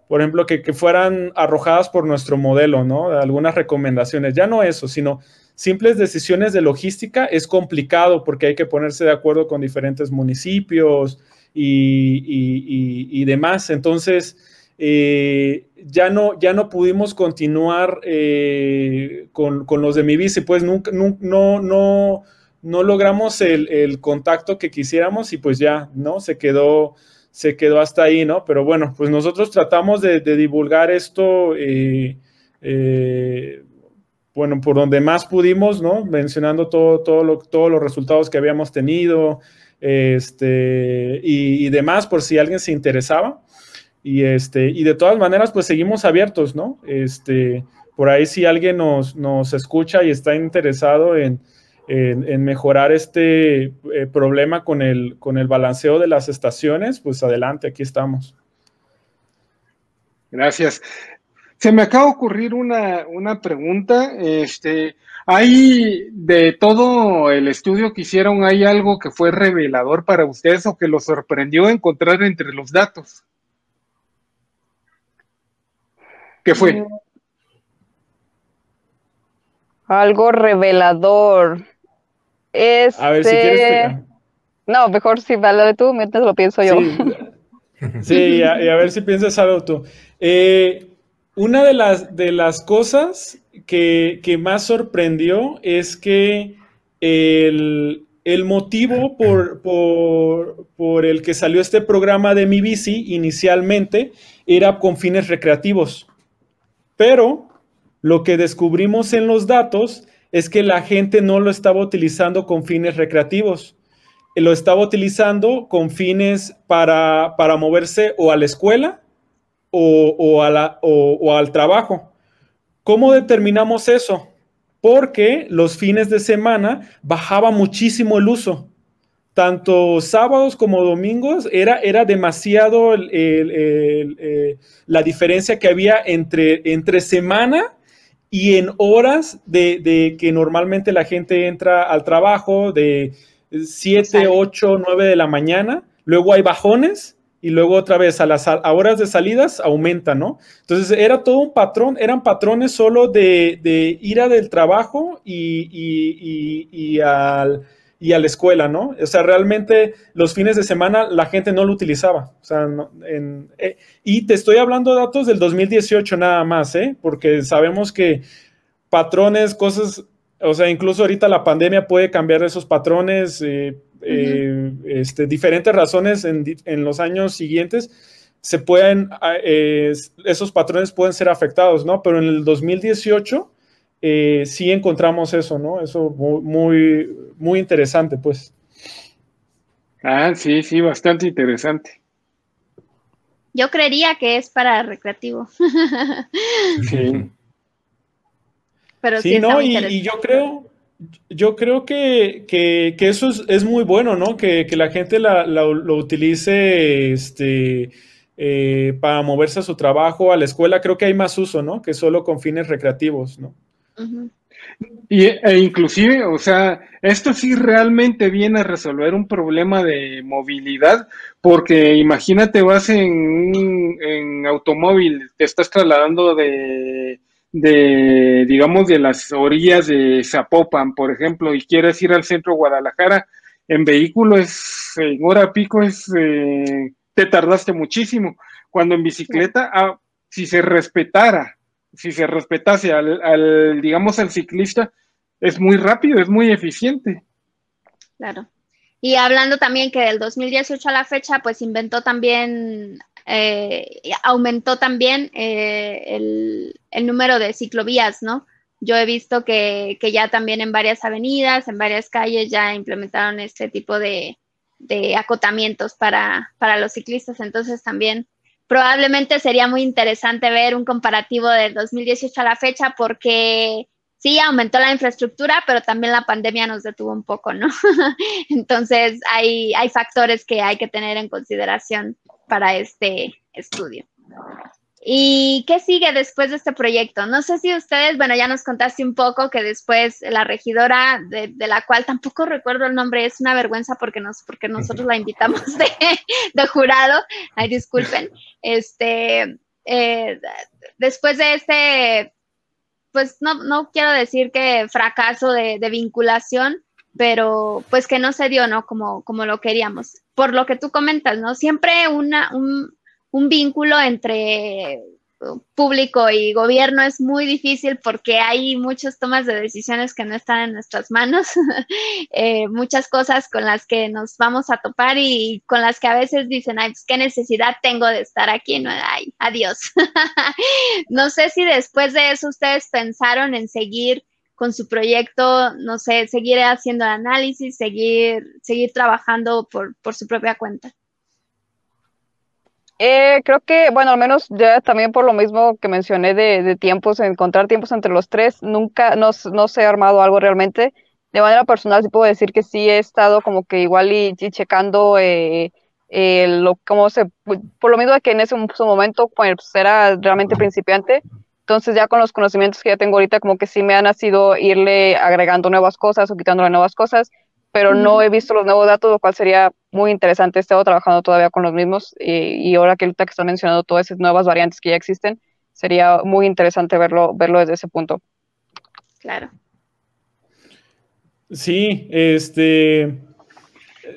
por ejemplo, que, que, fueran arrojadas por nuestro modelo, ¿no? Algunas recomendaciones, ya no eso, sino simples decisiones de logística es complicado porque hay que ponerse de acuerdo con diferentes municipios y, demás. Entonces, eh, ya, no, ya no pudimos continuar eh, con, los de mi bici, pues nunca, no, no, no logramos el, contacto que quisiéramos y pues ya, ¿no? Se quedó, se quedó hasta ahí, ¿no? Pero bueno, pues nosotros tratamos de, divulgar esto. Eh, bueno, por donde más pudimos, ¿no? Mencionando todo, todo todos los resultados que habíamos tenido este, y, demás, por si alguien se interesaba. Y, este, y de todas maneras, pues seguimos abiertos, ¿no? Este, por ahí si alguien nos, nos escucha y está interesado en, en, mejorar este eh, problema con el, con el balanceo de las estaciones, pues adelante, aquí estamos. Gracias. Se me acaba de ocurrir una, pregunta. Este, ¿Hay de todo el estudio que hicieron, hay algo que fue revelador para ustedes o que los sorprendió encontrar entre los datos? ¿Qué fue? Mm. Algo revelador. A ver si quieres. Este, no, mejor si habla de tú, mientras lo pienso yo. Sí, y, a, ver si piensas algo tú. Eh, una de las, de las cosas que, más sorprendió es que el, motivo por, por, el que salió este programa de Mi Bici inicialmente era con fines recreativos. Pero lo que descubrimos en los datos es que la gente no lo estaba utilizando con fines recreativos. Lo estaba utilizando con fines para, para moverse o a la escuela o, a la, o, al trabajo. ¿Cómo determinamos eso? Porque los fines de semana bajaba muchísimo el uso. Tanto sábados como domingos era, era demasiado eh, la diferencia que había entre, entre semana y en horas de, de, que normalmente la gente entra al trabajo de 7, 8, 9 de la mañana. Luego hay bajones y luego otra vez a las horas de salidas aumenta, ¿no? Entonces era todo un patrón, eran patrones solo de, de ira del trabajo y, y, y, al, y, a la escuela, ¿no? O sea, realmente los fines de semana la gente no lo utilizaba. O sea, eh, y te estoy hablando de datos del 2018 nada más, ¿eh? Porque sabemos que patrones, cosas, o sea, incluso ahorita la pandemia puede cambiar esos patrones. Eh, eh, este, diferentes razones en, los años siguientes, se pueden, ah, esos patrones pueden ser afectados, ¿no? Pero en el 2018 eh, sí encontramos eso, ¿no? Eso muy, muy interesante, pues. Ah, sí, sí, bastante interesante. Yo creería que es para recreativo. sí. Pero sí, no, y, yo creo, yo creo que, eso es, muy bueno, ¿no? Que, la gente lo utilice este, eh, para moverse a su trabajo, a la escuela. Creo que hay más uso, ¿no? Que solo con fines recreativos, ¿no? Y, e inclusive, o sea, esto sí realmente viene a resolver un problema de movilidad, porque imagínate, vas en, en automóvil, te estás trasladando de, de, digamos, de las orillas de Zapopan, por ejemplo, y quieres ir al centro de Guadalajara, en vehículo es, en hora pico es, eh, te tardaste muchísimo. Cuando en bicicleta, ah, si se respetara si se respetase al, digamos, al ciclista, es muy rápido, es muy eficiente. Claro. Y hablando también que del 2018 a la fecha, pues inventó también, eh, aumentó también eh, el, número de ciclovías, ¿no? Yo he visto que, ya también en varias avenidas, en varias calles ya implementaron este tipo de, acotamientos para, los ciclistas. Entonces también probablemente sería muy interesante ver un comparativo del 2018 a la fecha porque sí aumentó la infraestructura, pero también la pandemia nos detuvo un poco, ¿no? Entonces hay factores que hay que tener en consideración para este estudio. ¿Y qué sigue después de este proyecto? No sé si ustedes, bueno, ya nos contaste un poco que después la regidora, de, la cual tampoco recuerdo el nombre, es una vergüenza porque, nos, porque nosotros la invitamos de, jurado, ay, disculpen, este, eh, después de este, pues no, no quiero decir que fracaso de, vinculación, pero pues que no se dio, ¿no? Como, como lo queríamos. Por lo que tú comentas, ¿no? Siempre una, un, vínculo entre público y gobierno es muy difícil porque hay muchas tomas de decisiones que no están en nuestras manos, eh, muchas cosas con las que nos vamos a topar y con las que a veces dicen, ay, pues qué necesidad tengo de estar aquí, no, ay, adiós. no sé si después de eso ustedes pensaron en seguir con su proyecto, no sé, seguir haciendo análisis, seguir, seguir trabajando por, por su propia cuenta. Eh, creo que, bueno, al menos ya también por lo mismo que mencioné de, tiempos, encontrar tiempos entre los tres, nunca, no, no se ha armado algo realmente. De manera personal, sí puedo decir que sí he estado como que igual y, checando eh, lo, cómo se, por lo mismo que en ese momento pues, era realmente principiante, entonces ya con los conocimientos que ya tengo ahorita, como que sí me ha nacido irle agregando nuevas cosas o quitándole nuevas cosas pero no he visto los nuevos datos, lo cual sería muy interesante. He estado trabajando todavía con los mismos y, ahora que ahorita que están mencionando todas esas nuevas variantes que ya existen, sería muy interesante verlo, verlo desde ese punto. Claro. Sí, este,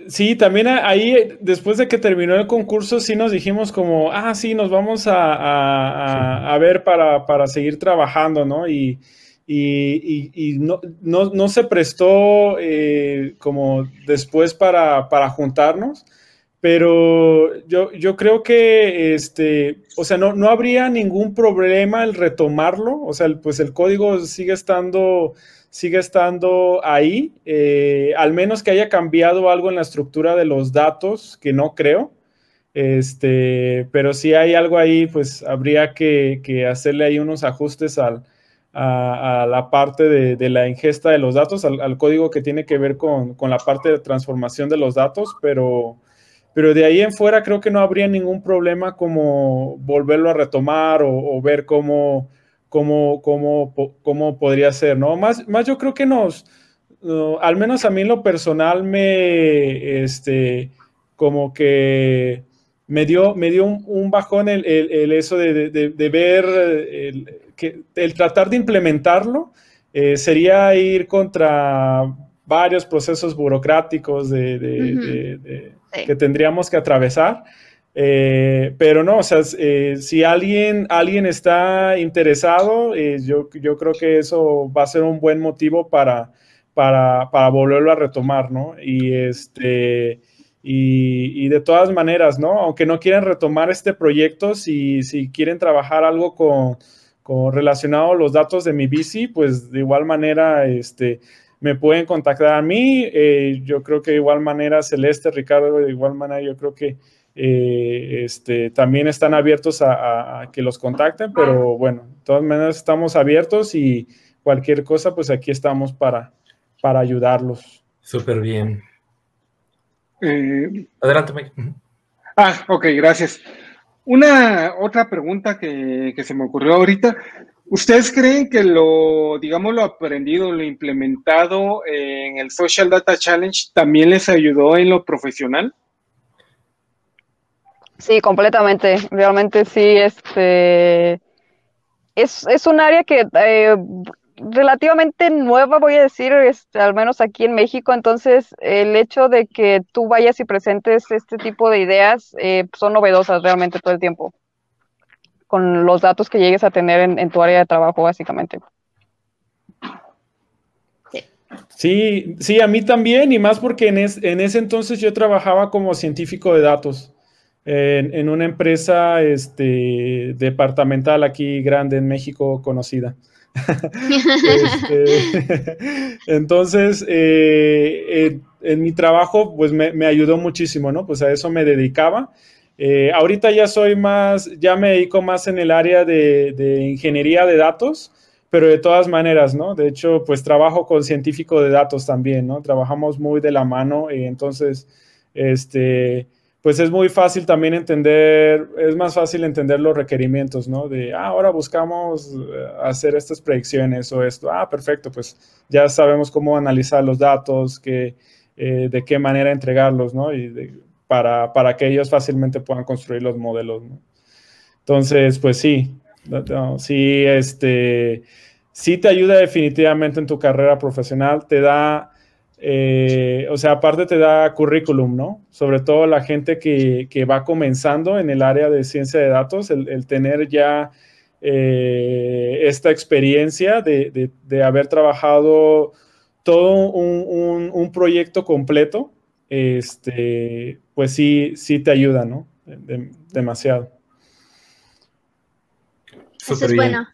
sí, también ahí, después de que terminó el concurso, sí nos dijimos como, ah, sí, nos vamos a, a, ver para, para, seguir trabajando, ¿no? Y, y, no, no, se prestó eh, como después para, juntarnos, pero yo, yo creo que, este, o sea, no, no habría ningún problema el retomarlo, o sea, pues el código sigue estando, sigue estando ahí, eh, al menos que haya cambiado algo en la estructura de los datos, que no creo. Este, pero si hay algo ahí, pues habría que, que hacerle ahí unos ajustes al, a, la parte de, la ingesta de los datos, al, código que tiene que ver con, la parte de transformación de los datos, pero, pero de ahí en fuera creo que no habría ningún problema como volverlo a retomar o, ver cómo, cómo, cómo, cómo, podría ser, ¿no? Más, más yo creo que nos, al menos a mí en lo personal me, este, como que me dio, me dio un, bajón el, eso de, de ver el, que el tratar de implementarlo eh, sería ir contra varios procesos burocráticos de, que tendríamos que atravesar. Eh, pero no, o sea, eh, si alguien, alguien está interesado, yo, yo creo que eso va a ser un buen motivo para, para, para volverlo a retomar, ¿no? Y este... Y, de todas maneras, ¿no? Aunque no quieran retomar este proyecto, si, si quieren trabajar algo con, con relacionado a los datos de mi bici, pues de igual manera, este, me pueden contactar a mí. Eh, yo creo que de igual manera Celeste, Ricardo, de igual manera yo creo que eh, este, también están abiertos a, que los contacten, pero bueno, de todas maneras estamos abiertos y cualquier cosa, pues aquí estamos para, para ayudarlos. Súper bien. Eh, Adelante, Mike. Ah, ok, gracias. Una otra pregunta que, se me ocurrió ahorita. ¿Ustedes creen que lo, digamos, lo aprendido, lo implementado en el Social Data Challenge también les ayudó en lo profesional? Sí, completamente. Realmente sí, este es, es un área que eh, relativamente nueva, voy a decir, este, al menos aquí en México. Entonces, el hecho de que tú vayas y presentes este tipo de ideas eh, son novedosas realmente todo el tiempo, con los datos que llegues a tener en, tu área de trabajo, básicamente. Sí, sí, a mí también, y más porque en, en ese entonces yo trabajaba como científico de datos. En, en, una empresa este, departamental aquí grande en México conocida. Este, entonces, eh, en mi trabajo, pues me, ayudó muchísimo, ¿no? Pues a eso me dedicaba. Eh, ahorita ya soy más, ya me dedico más en el área de, ingeniería de datos, pero de todas maneras, ¿no? De hecho, pues trabajo con científico de datos también, ¿no? Trabajamos muy de la mano y entonces, este, pues es muy fácil también entender, es más fácil entender los requerimientos, ¿no? De, ah, ahora buscamos eh, hacer estas predicciones o esto. Ah, perfecto, pues ya sabemos cómo analizar los datos, eh, de qué manera entregarlos, ¿no? Y para, para, que ellos fácilmente puedan construir los modelos, ¿no? Entonces, pues sí, sí, este, sí te ayuda definitivamente en tu carrera profesional, te da eh, o sea, aparte te da currículum, ¿no? Sobre todo la gente que, va comenzando en el área de ciencia de datos, el, tener ya eh, esta experiencia de, haber trabajado todo un, proyecto completo, este, pues sí, sí te ayuda, ¿no? demasiado. Eso es bueno.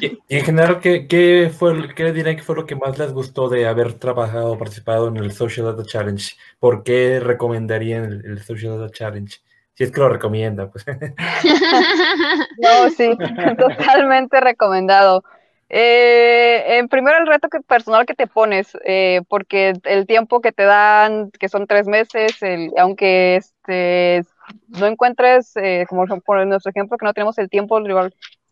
Y, en general, ¿qué, qué, fue, ¿qué dirían que fue lo que más les gustó de haber trabajado o participado en el Social Data Challenge? ¿Por qué recomendarían el, Social Data Challenge? Si es que lo recomienda, pues. No, sí, totalmente recomendado. Eh, en primero el reto que, personal que te pones, eh, porque el tiempo que te dan, que son tres meses, el, aunque este, no encuentres, eh, como por nuestro ejemplo, que no tenemos el tiempo,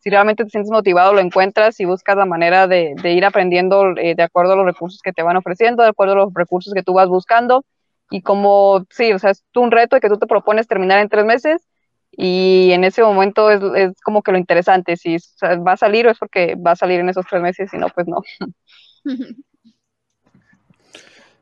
si realmente te sientes motivado, lo encuentras y buscas la manera de, ir aprendiendo eh, de acuerdo a los recursos que te van ofreciendo, de acuerdo a los recursos que tú vas buscando. Y como, sí, o sea, es un reto que tú te propones terminar en tres meses y en ese momento es, es como que lo interesante, si va a salir o es porque va a salir en esos tres meses, si no, pues no.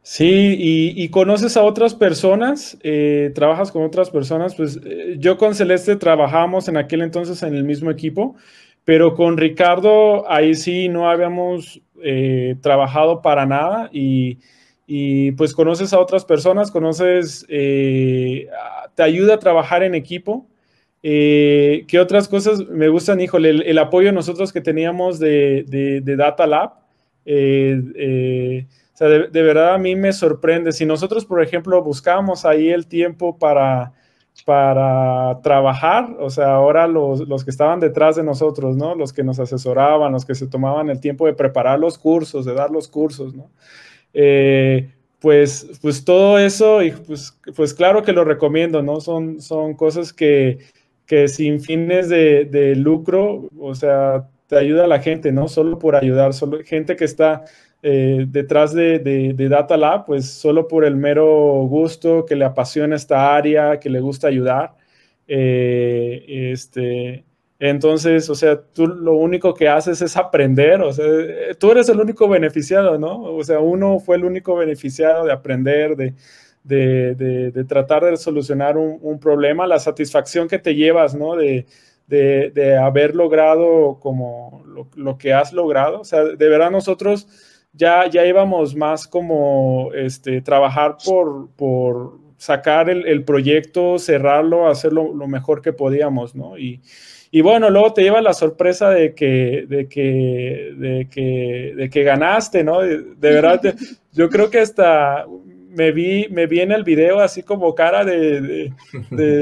Sí, y, conoces a otras personas, eh, trabajas con otras personas, pues eh, yo con Celeste trabajamos en aquel entonces en el mismo equipo, pero con Ricardo ahí sí no habíamos eh, trabajado para nada y, pues conoces a otras personas, conoces, te ayuda a trabajar en equipo. ¿Qué otras cosas me gustan? Híjole, el, apoyo nosotros que teníamos de Data Lab. O sea, de, verdad a mí me sorprende. Si nosotros, por ejemplo, buscábamos ahí el tiempo para, para trabajar, o sea, ahora los, los, que estaban detrás de nosotros, ¿no? Los que nos asesoraban, los que se tomaban el tiempo de preparar los cursos, de dar los cursos, ¿no? Eh, pues, pues todo eso, y pues, pues claro que lo recomiendo, ¿no? Son, son cosas que, que sin fines de, de lucro, o sea, te ayuda a la gente, ¿no? Solo por ayudar, solo gente que está eh, detrás de, de, Data Lab, pues solo por el mero gusto, que le apasiona esta área, que le gusta ayudar. Eh, este, entonces, o sea, tú lo único que haces es aprender, o sea, tú eres el único beneficiado, ¿no? O sea, uno fue el único beneficiado de aprender, de, de, de tratar de solucionar un, un, problema, la satisfacción que te llevas, ¿no? De, haber logrado como lo, lo, que has logrado. O sea, de verdad nosotros ya, ya íbamos más como este, trabajar por, sacar el, proyecto, cerrarlo, hacerlo lo mejor que podíamos, ¿no? Y, Y bueno, luego te lleva la sorpresa de que, de que, de que, de que ganaste, ¿no? De, verdad, yo creo que hasta me vi, me en el video así como cara de,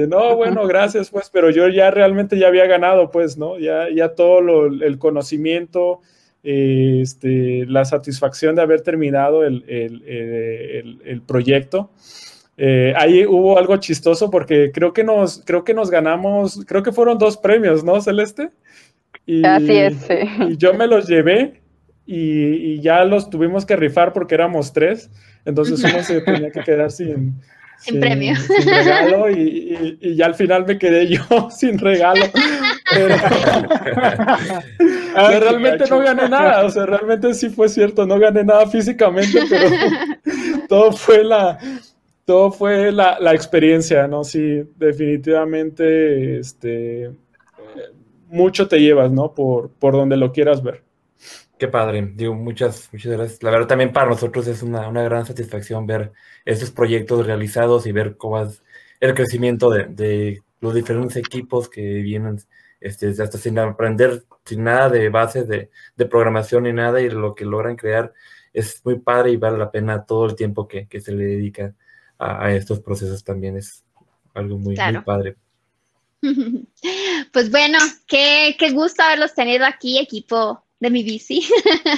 no, bueno, gracias, pues, pero yo ya realmente ya había ganado, pues, ¿no? Ya, ya todo el conocimiento, este, la satisfacción de haber terminado el, proyecto. Eh, ahí hubo algo chistoso porque creo que nos, creo que nos ganamos, creo que fueron dos premios, ¿no, Celeste? Y, Así es, sí. Y yo me los llevé y, ya los tuvimos que rifar porque éramos tres, entonces uno se tenía que quedar sin, sin, premio. Sin regalo y, y, ya al final me quedé yo sin regalo. Pero, realmente no gané nada, o sea, realmente sí fue cierto, no gané nada físicamente, pero todo fue la, todo fue la, la experiencia, ¿no? Sí, definitivamente, este, eh, mucho te llevas, ¿no? Por, por donde lo quieras ver. Qué padre, digo, muchas, muchas gracias. La verdad también para nosotros es una, gran satisfacción ver estos proyectos realizados y ver cómo es el crecimiento de, los diferentes equipos que vienen este, hasta sin aprender, sin nada de bases de, programación ni nada y lo que logran crear es muy padre y vale la pena todo el tiempo que, se le dedica a, estos procesos también. Es algo muy, muy padre. Pues bueno, qué, qué gusto haberlos tenido aquí, equipo de mi bici.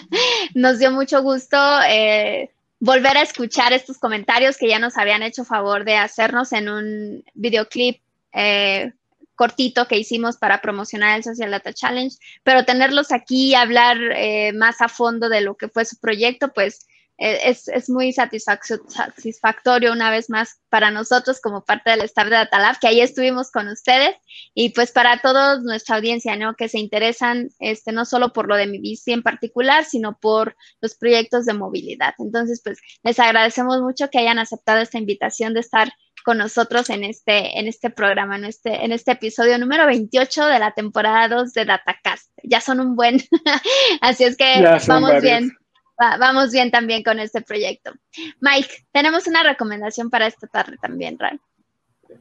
nos dio mucho gusto eh, volver a escuchar estos comentarios que ya nos habían hecho favor de hacernos en un videoclip eh, cortito que hicimos para promocionar el Social Data Challenge, pero tenerlos aquí y hablar eh, más a fondo de lo que fue su proyecto, pues eh, es, muy satisfactorio una vez más para nosotros como parte del staff de Datalab, que ahí estuvimos con ustedes y pues para toda nuestra audiencia, ¿no? Que se interesan este, no solo por lo de mi bici en particular, sino por los proyectos de movilidad. Entonces, pues les agradecemos mucho que hayan aceptado esta invitación de estar con nosotros en este, en este programa, en este, en este episodio número 28 de la temporada 2 de Datacast. Ya son un buen, así es que vamos bien vamos bien también con este proyecto. Mike, tenemos una recomendación para esta tarde también, Ral.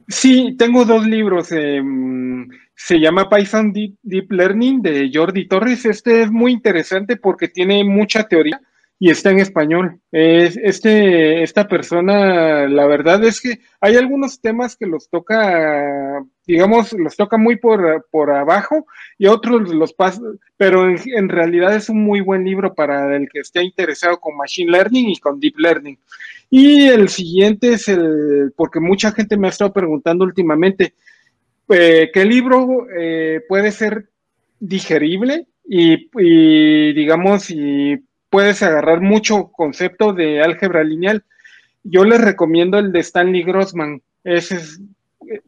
Sí, tengo dos libros. Em, se llama Python Deep, Learning de Jordi Torres. Este es muy interesante porque tiene mucha teoría y está en español. este, esta persona, la verdad es que hay algunos temas que los toca, digamos, los toca muy por, por abajo y otros los pasa, pero en, realidad es un muy buen libro para el que esté interesado con Machine Learning y con Deep Learning. Y el siguiente es el, porque mucha gente me ha estado preguntando últimamente, eh, ¿qué libro eh, puede ser digerible y, y digamos, y puedes agarrar mucho concepto de álgebra lineal. Yo les recomiendo el de Stanley Grossman. es,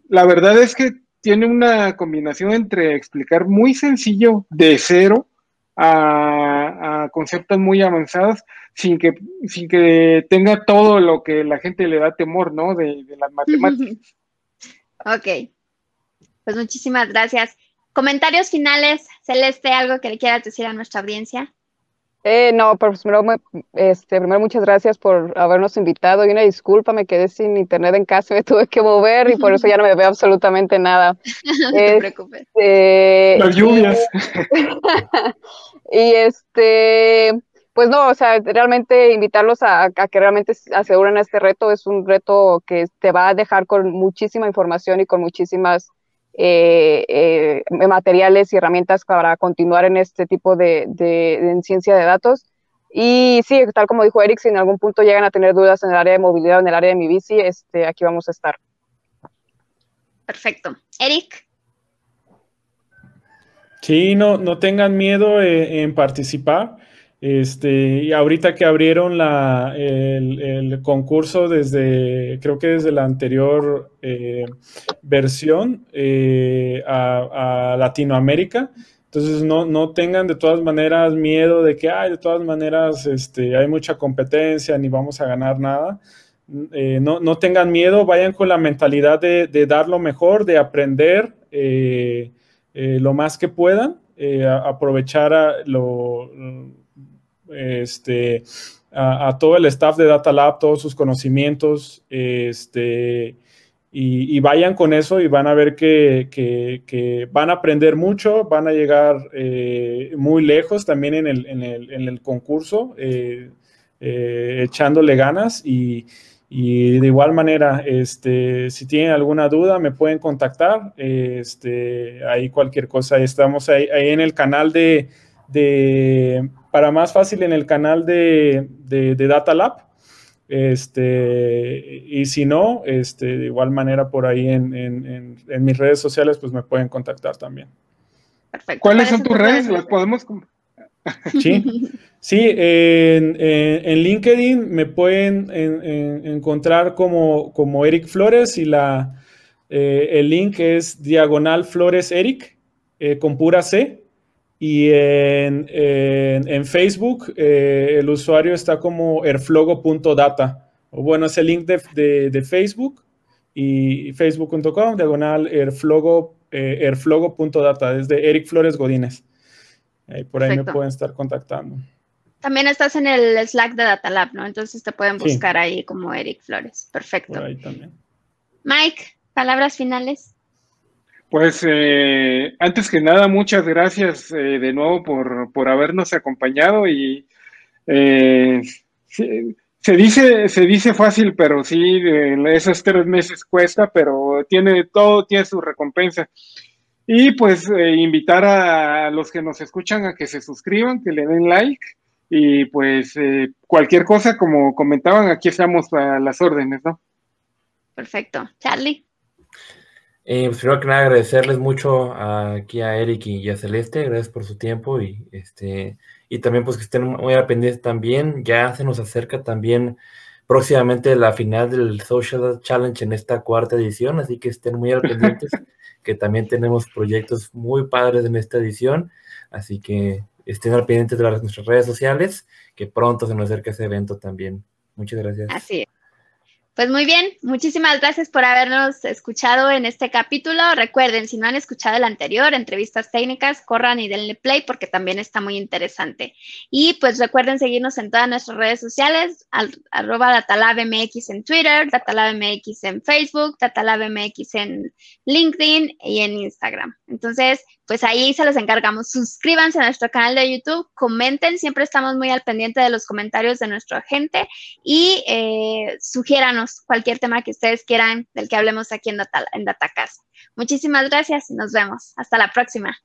la verdad es que tiene una combinación entre explicar muy sencillo de cero a, conceptos muy avanzados sin que, sin que tenga todo lo que la gente le da temor, ¿no? De, de las matemáticas. Ok. Pues muchísimas gracias. Comentarios finales, Celeste, algo que le quieras decir a nuestra audiencia. Eh, no, pero primero, este, primero muchas gracias por habernos invitado y una disculpa, me quedé sin internet en casa, me tuve que mover y por eso ya no me veo absolutamente nada. no te preocupes. Este, Las lluvias. y este, pues no, o sea, realmente invitarlos a, que realmente aseguren este reto, es un reto que te va a dejar con muchísima información y con muchísimas eh, eh, materiales y herramientas para continuar en este tipo de, ciencia de datos. Y sí, tal como dijo Eric, si en algún punto llegan a tener dudas en el área de movilidad o en el área de mi bici, este, aquí vamos a estar. Perfecto. Eric. Sí, no, no tengan miedo eh, en participar. Este, y ahorita que abrieron la, el, concurso desde, creo que desde la anterior eh, versión eh, a, Latinoamérica, entonces no, no, tengan de todas maneras miedo de que, ay, de todas maneras este, hay mucha competencia, ni vamos a ganar nada. Eh, no, no, tengan miedo, vayan con la mentalidad de, de dar lo mejor, de aprender lo más que puedan, aprovechar lo este, a, todo el staff de Data Lab, todos sus conocimientos, este, y, vayan con eso y van a ver que, van a aprender mucho, van a llegar eh, muy lejos también en el, concurso, eh, eh, echándole ganas y, de igual manera, este, si tienen alguna duda me pueden contactar, este, ahí cualquier cosa, estamos ahí, en el canal de, para más fácil en el canal de, de, de Data Lab, este, y si no, este, de igual manera por ahí en, mis redes sociales, pues me pueden contactar también. Perfecto. ¿Cuáles son tus redes? ¿Las podemos? Sí, sí en, LinkedIn me pueden encontrar como, como Eric Flores y la, eh, el link es diagonal Flores Eric eh, con pura C. Y en, en, Facebook eh, el usuario está como airflogo.data. O bueno, es el link de, de, Facebook y facebook.com, diagonal airflogo, eh, airflogo.data, desde Eric Flores Godínez. por ahí me pueden estar contactando. También estás en el Slack de Data Lab, ¿no? Entonces te pueden buscar ahí como Eric Flores. Perfecto. Por ahí también. Mike, palabras finales. Pues eh, antes que nada, muchas gracias eh, de nuevo por, habernos acompañado y eh, se, dice, se dice fácil, pero sí, esos tres meses cuesta, pero tiene todo, tiene su recompensa. Y pues invitar a los que nos escuchan a que se suscriban, que le den like y pues cualquier cosa, como comentaban, aquí estamos a las órdenes, ¿no? Perfecto. Charlie. Eh, pues primero que nada agradecerles mucho aquí a Eric y a Celeste, gracias por su tiempo y este y también pues que estén muy al pendiente también, ya se nos acerca también próximamente la final del Social Challenge en esta cuarta edición, así que estén muy al pendientes, que también tenemos proyectos muy padres en esta edición, así que estén al pendiente de nuestras redes sociales, que pronto se nos acerca ese evento también. Muchas gracias. Así es. Pues muy bien, muchísimas gracias por habernos escuchado en este capítulo. Recuerden, si no han escuchado el anterior, entrevistas técnicas, corran y denle play porque también está muy interesante. Y pues recuerden seguirnos en todas nuestras redes sociales, al, arroba datalabmx en Twitter, datalabmx en Facebook, datalabmx en LinkedIn y en Instagram. Entonces, pues ahí se los encargamos. Suscríbanse a nuestro canal de YouTube, comenten, siempre estamos muy al pendiente de los comentarios de nuestra gente y eh, sugiéranos cualquier tema que ustedes quieran del que hablemos aquí en, Data, en. Muchísimas gracias y nos vemos. Hasta la próxima.